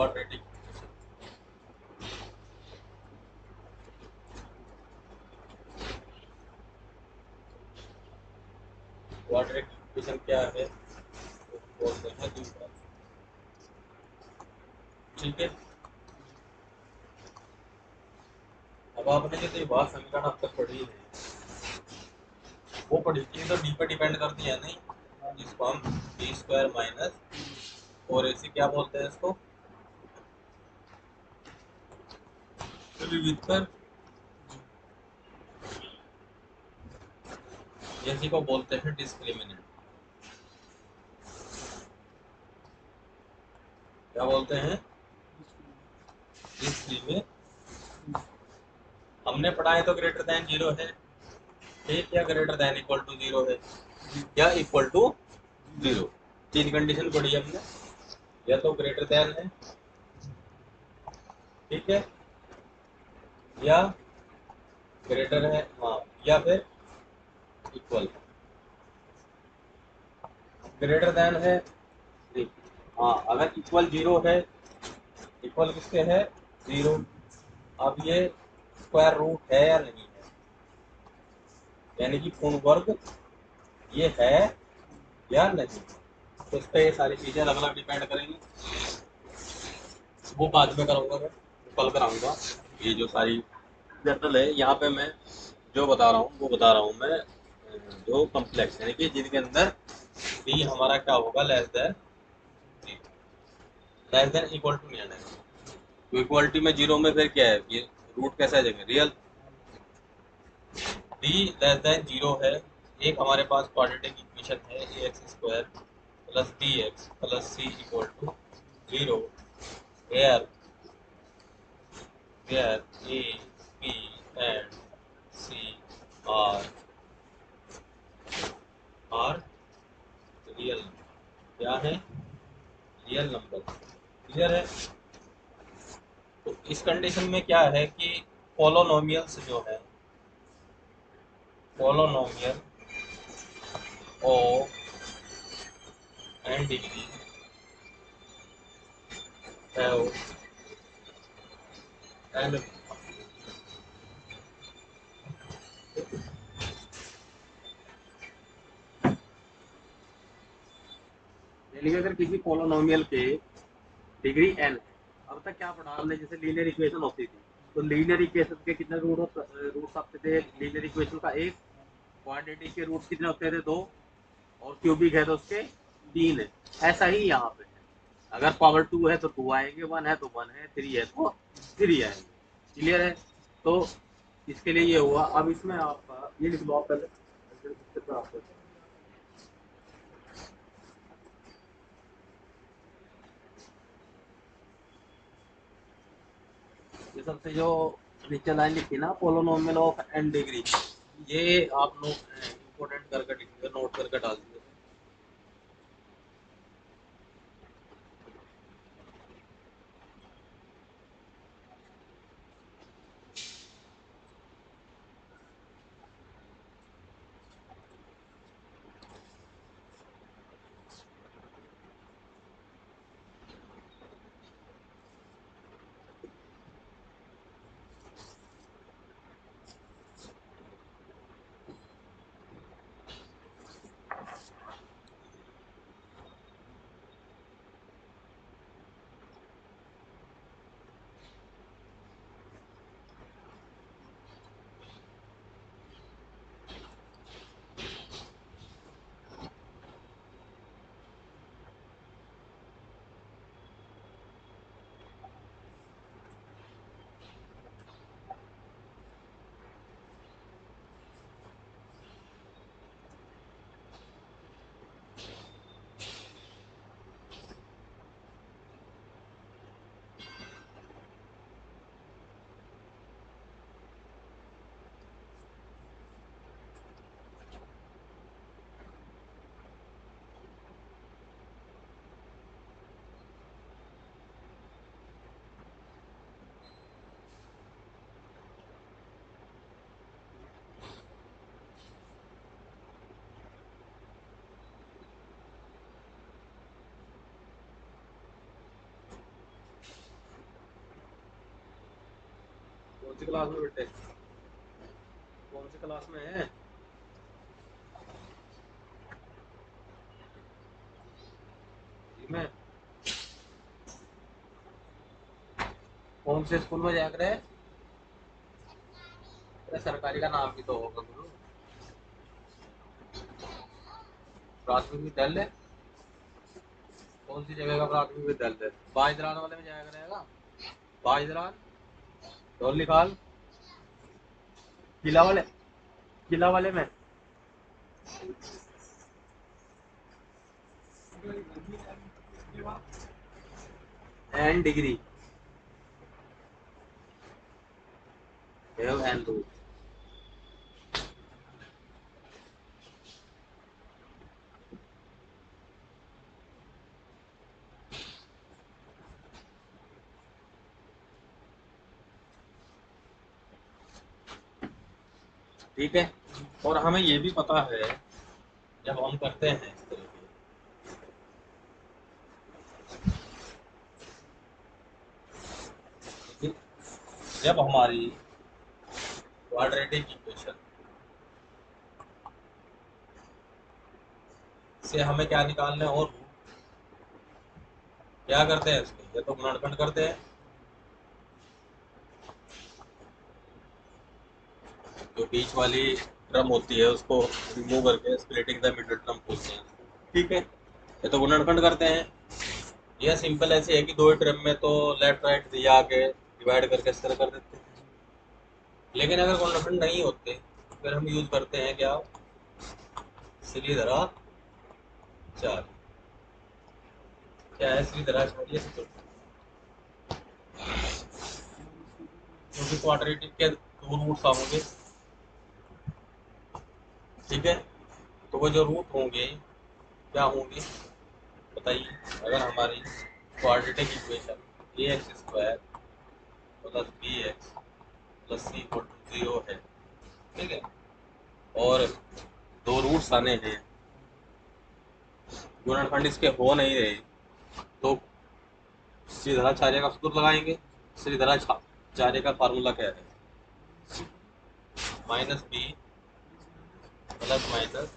Speaker 2: Quadratic क्वाड्रेटिक इक्वेशन क्या है? बोलते हैं ठीक है। अब आपने जो बात समीकरण अब तक पढ़ी है, वो पढ़ी थी तो डी पे डिपेंड करती है नहीं? जिसको हम बी स्क्वायर माइनस और ऐसे क्या बोलते हैं इसको? पर इसी को बोलते हैं डिस्क्रिमिनेंट क्या बोलते हैं? में हमने पढ़ा है तो ग्रेटर देन ज़ीरो है। ठीक, या greater than equal to zero है? या इक्वल टू ज़ीरो तीन कंडीशन पढ़ी हमने। या तो ग्रेटर देन है। ठीक है? या ग्रेटर है हाँ या फिर इक्वल ग्रेटर देन है हाँ अगर इक्वल ज़ीरो है इक्वल किसके है? ज़ीरो अब ये स्क्वायर रूट है या नहीं है? यानी कि पूर्ण वर्ग ये है या नहीं तो इस पर ये सारी चीज़ें अलग अलग डिपेंड करेंगी। वो बाद में करूँगा मैं, कल कराऊँगा। ये जो सारी जनरल है, यहाँ पे मैं जो बता रहा हूँ, वो बता रहा हूँ मैं जो कम्प्लेक्स यानी कि जिनके अंदर बी हमारा क्या होगा less than less than equal to आना तो इक्वलिटी में ज़ीरो में फिर क्या है? ये रूट कैसे आ जाएँगे real d less than zero है। एक हमारे पास क्वाड्रेटिक इक्वेशन है a x square plus d x plus c equal to zero where where a b and c are are real क्या है? रियल नंबर क्लियर है? तो इस कंडीशन में क्या है कि पोलोनोमियल्स जो है polynomial o and degree have n अगर किसी पोलोनोमियल के डिग्री एन अब तक क्या पढ़ा हमने? जैसे लीनियर इक्वेशन होती थी तो लीनियर इक्वेशन के कितने रूट रूट्स आते थे? लीनियर इक्वेशन का एक क्वाड्रेटिक के रूट्स कितने होते थे? दो, और क्यूबिक है तो उसके तीन है। ऐसा ही यहाँ पे है। अगर पावर टू है तो टू आएँगे वन है तो वन है थ्री है तो थ्री आएँगे क्लियर है? तो इसके लिए ये हुआ। अब इसमें आप ये लिख पहले। ये सबसे जो नीचे लाइन लिखी ना पोलोनोमियल ऑफ़ एन डिग्री ये आप नोट इम्पोर्टेंट करके नोट करके डाल दीजिए। कौन सी क्लास में बेटे? कौन सी क्लास में है? कौन से स्कूल में जाकर सरकारी का नाम भी तो होगा, गुरु। प्राथमिक विद्यालय? कौन सी जगह का प्राथमिक विद्यालय? बाजरान वाले में जाया करेगा बाजरान? ढोल निकाल। किला वाले किला वाले में। एन डिग्री एंड n ठीक है? और हमें ये भी पता है, जब हम करते हैं इस तरीके जब हमारी क्वाड्रेटिक इक्वेशन से हमें क्या निकालना है और क्या करते हैं इसके ये तो गुणनखंड करते हैं। जो बीच वाली टर्म होती है, उसको रिमूव करके स्प्लिटिंग द मिडिल टर्म बोलते हैं। ठीक है? ये तो गुणनखंड करते हैं। यह सिंपल ऐसे है कि दो टर्म में तो लेफ़्ट राइट दिया के डिवाइड करके इस तरह कर देते हैं। लेकिन अगर गुणनखंड नहीं होते, फिर हम यूज़ करते हैं क्या? श्री धरा चार। क्या है श्री धरा चार ये क्योंकि क्वाड्रेटिक के दो रूट्स होंगे ठीक है? तो वो जो रूट होंगे, क्या होंगे? बताइए, अगर हमारी quadratic equation a x square plus b x plus c equal to zero है, ठीक है? और दो रूट्स आने हैं, गुणनखंड इसके हो नहीं रहे तो श्रीधराचार्य का सूत्र लगाएँगे। श्रीधराचार्य का फार्मूला क्या है? माइनस बी प्लस माइनस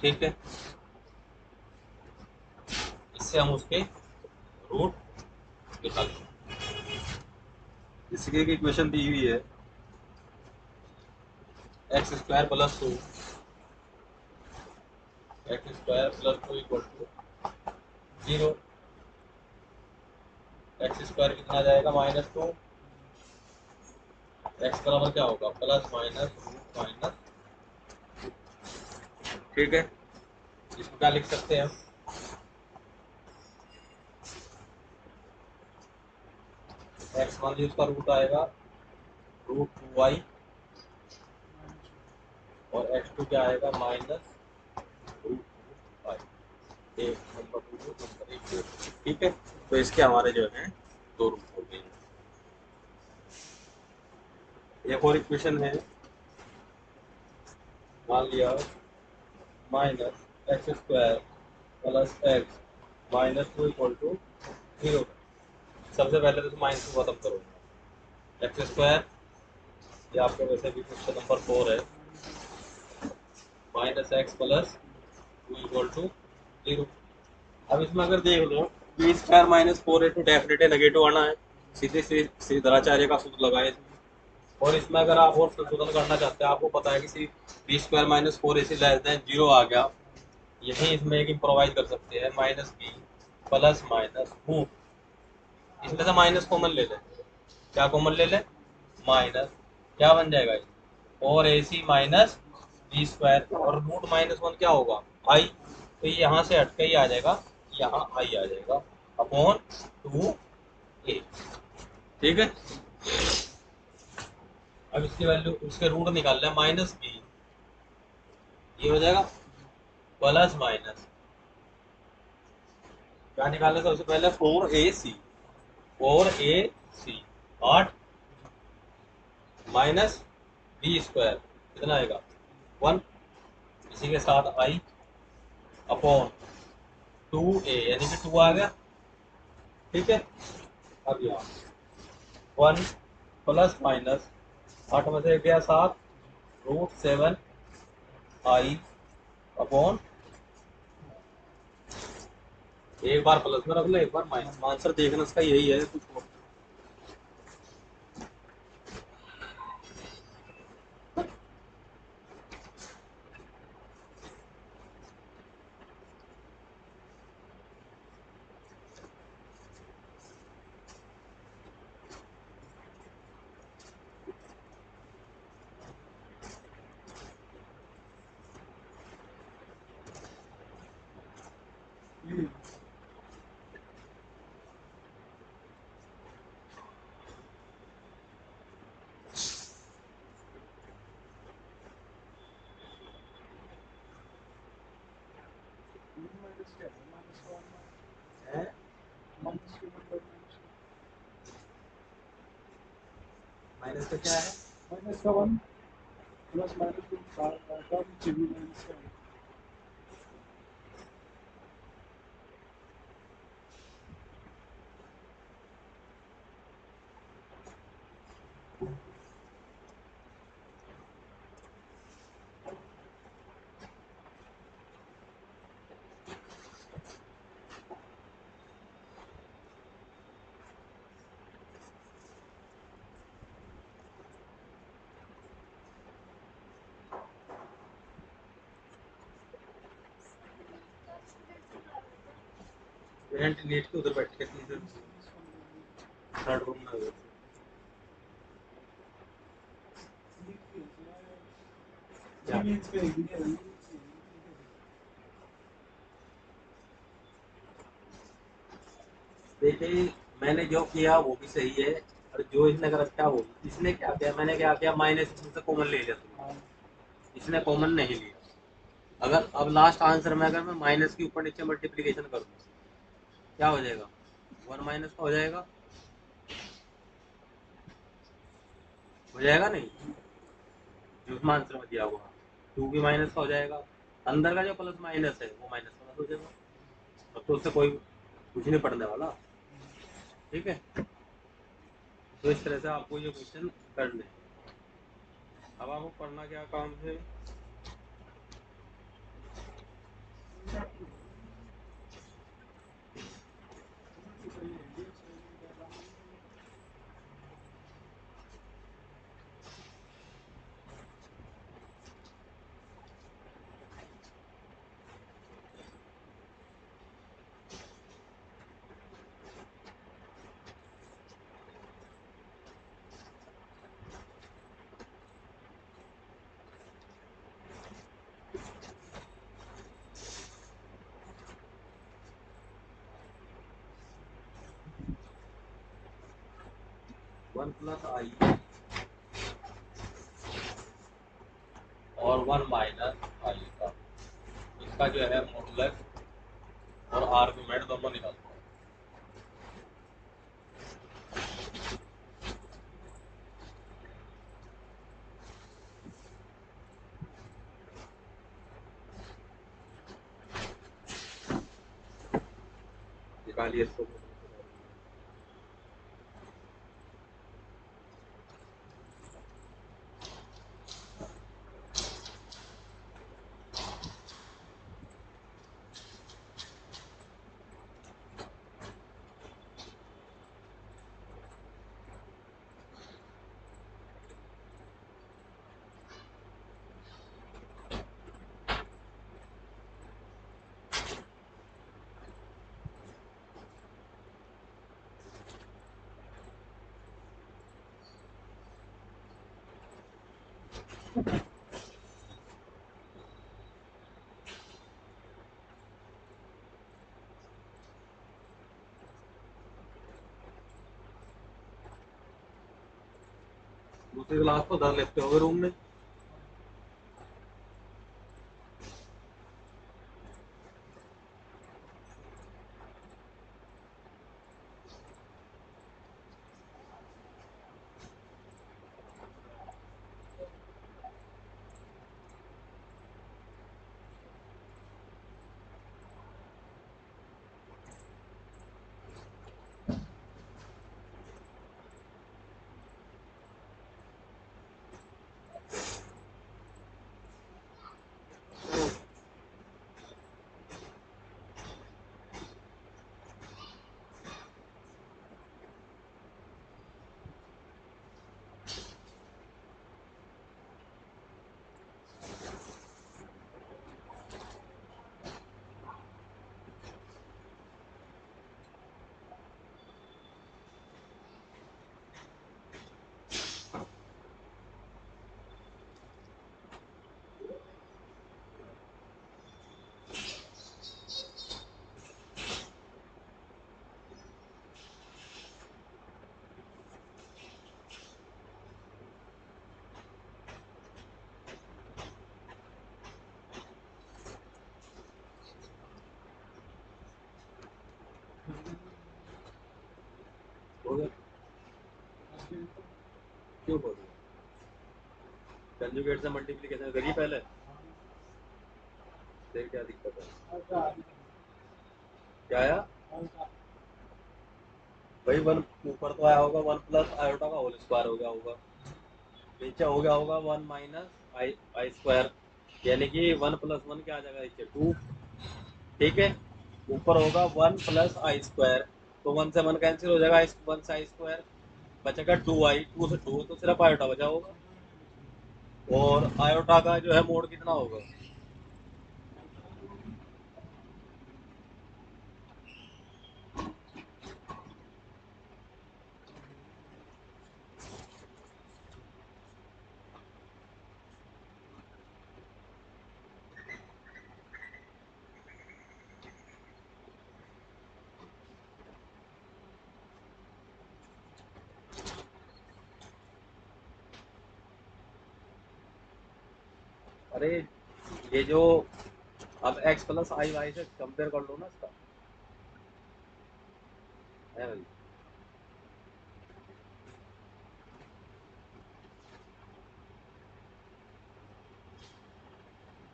Speaker 2: ठीक है। इससे हम उसके रूट निकाल
Speaker 3: इसकी एक इक्वेशन दी हुई है।
Speaker 2: X square plus two x square plus two equal to zero कितना आ जाएगा माइनस टू एक्स बराबर क्या होगा? प्लस माइनस रूट माइनस ठीक है? इसको क्या लिख सकते हैं हम? एक्स मान लीजिए उसका रूट आएगा। रूट टू वाई और एक्स टू क्या आएगा? माइनस रूट वाई एक नंबर टू नंबर एक, ठीक है? तो इसके हमारे जो है दो रूट हो गए एक और इक्वेशन है। मान लिया minus x square plus x minus two equal to zero सबसे पहले तो माइनस को खत्म करो। एक्स स्क्वायर ये आपके वैसे भी क्वेश्चन नंबर फोर है। Minus x plus two equal to zero अब इसमें अगर देख लो बी स्क्वायर माइनस फोर है तो डेफिनेटली नेगेटिव आना है। सीधे श्री श्रीधराचार्य का सूत्र लगाए और इसमें अगर आप और संशोधन करना चाहते हैं, आपको पता है कि b square minus four a c less than zero आ गया। यही इसमें एक इम्प्रोवाइज कर सकते हैं। Minus b plus minus two इसमें से माइनस कॉमन ले लें। क्या कॉमन ले लें? माइनस क्या बन जाएगा ये? और a c minus b square और रूट माइनस वन क्या होगा? आई तो ये यहाँ से हटके ही आ जाएगा। यहाँ आई आ जाएगा अपॉन टू ए ठीक है? अब इसकी वैल्यू उसके रूट निकाल लें माइनस बी ये हो जाएगा प्लस माइनस क्या निकालना सबसे पहले? फोर ए सी फोर ए सी आठ माइनस बी स्क्वायर कितना आएगा? वन इसी के साथ आई अपॉन टू ए, यानी कि टू आ गया। ठीक है? अब यहाँ। वन प्लस माइनस आठ में से गया सात, रूट सेवन आई अपॉन एक बार प्लस में रख लो, एक बार माइनस आंसर देखना, इसका यही है, कुछ का क्या है
Speaker 1: माइनस का वन प्लस माइनस का माइनस का
Speaker 2: उधर बैठ के तीसरे थर्ड रूम में देखिए, मैंने जो किया वो भी सही है, और जो इसने कर रखा वो इसने क्या किया? मैंने क्या किया? माइनस से कॉमन ले लिया। इसने कॉमन नहीं लिया। अगर अब लास्ट आंसर में अगर मैं माइनस के ऊपर नीचे मल्टीप्लीकेशन कर क्या हो जाएगा? वन माइनस का हो जाएगा। हो जाएगा नहीं? जो उसमें आंसर में दिया हुआ। टू भी माइनस का हो जाएगा। अंदर का जो प्लस माइनस है, वो माइनस प्लस हो जाएगा। अब तो उससे कोई कुछ नहीं पढ़ने वाला। ठीक है? तो इस तरह से आपको ये क्वेश्चन करने। अब आपको पढ़ना क्या काम है? वन प्लस आई और वन माइनस आई का। इसका जो है मॉडुलस और आर्गुमेंट दोनों निकालते हैं निकालिए इसको क्लास को धर लेते हो रूम में हो? गया कंजुगेट से मल्टीप्लिकेशन करिए पहले। फिर क्या दिक्कत है? क्या आया? भाई वन ऊपर तो आया होगा, वन प्लस आयोटा का होल स्क्वायर हो गया होगा। नीचे हो गया होगा one minus i i square यानी कि वन प्लस वन क्या आ जाएगा नीचे? टू ठीक है? ऊपर होगा वन प्लस आई स्क्वायर तो वन से वन कैंसिल हो जाएगा वन से आई स्क्वायर बचेगा टू आई टू से टू तो सिर्फ़ आयोटा बचा होगा। और आयोटा का जो है मोड कितना होगा अरे ये जो अब x प्लस आई वाई से कंपेयर कर लो ना इसका। है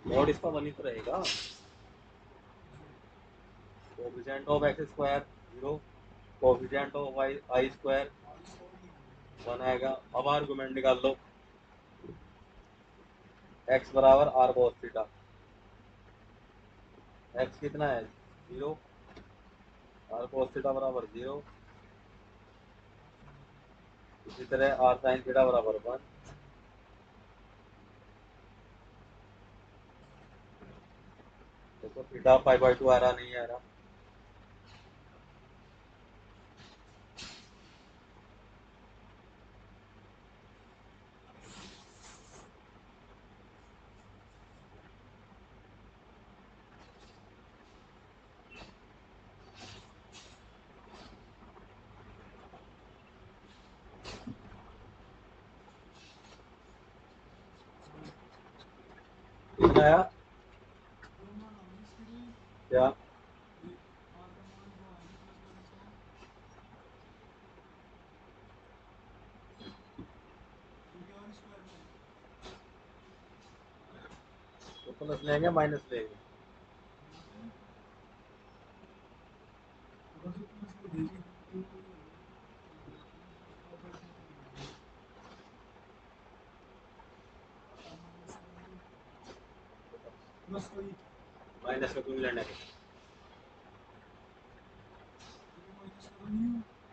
Speaker 2: मोड इसका वन ही तो रहेगा। Coefficient of x square zero coefficient of y i square one आएगा। अब आर्गुमेंट निकाल लो। X बराबर आर cos थीटा x कितना है? ज़ीरो आर कोस थीटा बराबर ज़ीरो इसी तरह आर साइन थीटा बराबर वन देखो थीटा फाइव बाई टू आ रहा, नहीं आ रहा कितना आया क्या तो प्लस लेंगे माइनस लेंगे
Speaker 1: बस कोई
Speaker 2: माइनस का क्यों लेना है
Speaker 1: माइनस करो नहीं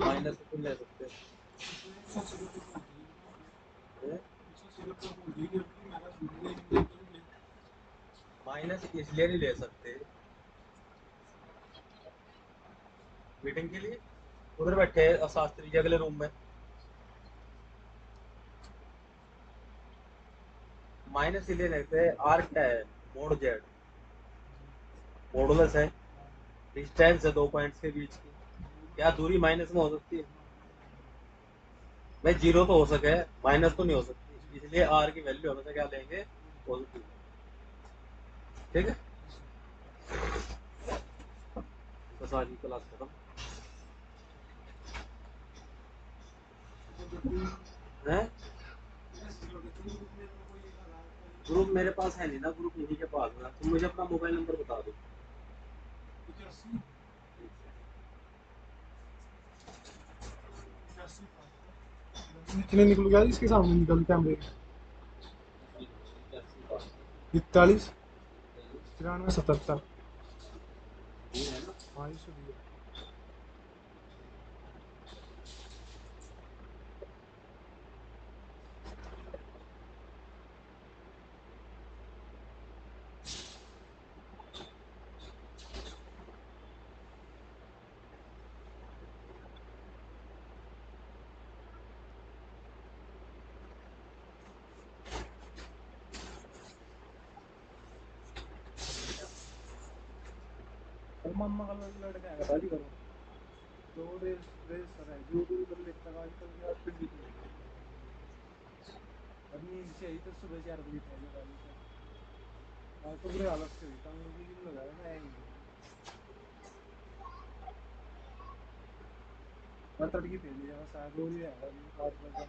Speaker 2: माइनस का क्यों ले सकते हैं? हैं? इसलिए नहीं ले सकते। मीटिंग के लिए? उधर बैठे हैं शास्त्री जी अगले रूम में। माइनस इसलिए लेते आर क्या है। मोड जेड मॉडुलस है। डिस्टेंस है दो पॉइंट्स के बीच की। क्या दूरी माइनस में हो सकती है? भाई ज़ीरो तो हो सके। माइनस तो नहीं हो सकती। इसलिए आर की वैल्यू हमेशा क्या लेंगे? पॉजिटिव ठीक है? बस क्लास खत्म। है? ग्रुप मेरे पास है नहीं ना, ग्रुप यहीं के पास है तुम मुझे अपना मोबाइल नंबर बता दो।
Speaker 1: कितने निकल गया? इसके सामने निकल, कैमरे इकतालीस, तिरानवे, सतहत्तर। हाँ दिया का लड़का है। गाली करो दो रेस रेस है जो दूर कर लेता है आजकल यार पिंड की अब नींद से ही तो सुबह चार बजे उठाएगा गाली से आज तो बुरे हालत से हुई की भी लगाया ना यही मैं तड़की फेल दिया मैं शायद वो भी है आज लगा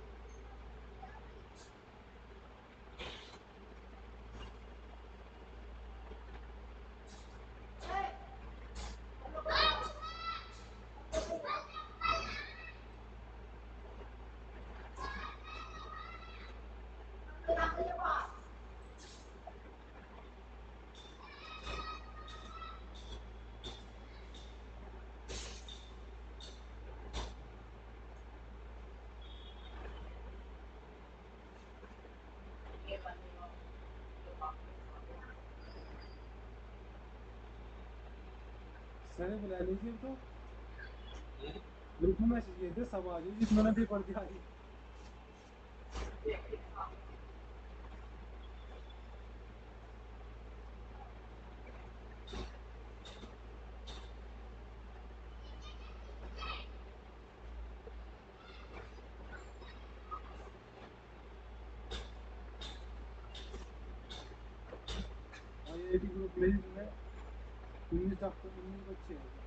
Speaker 1: सर, बुला लीजिए तो। ग्रुप में मैसेज किए थे सब आ जाइए जिसमें पेपर दिया 20.800.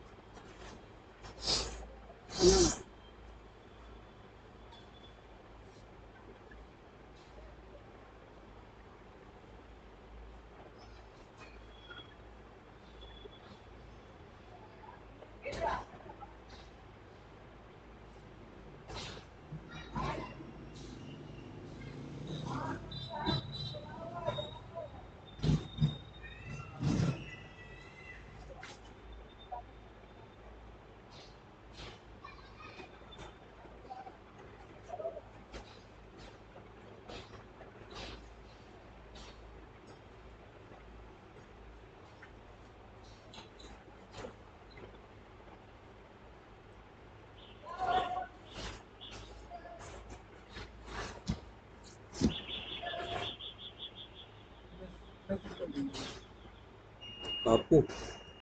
Speaker 3: बापू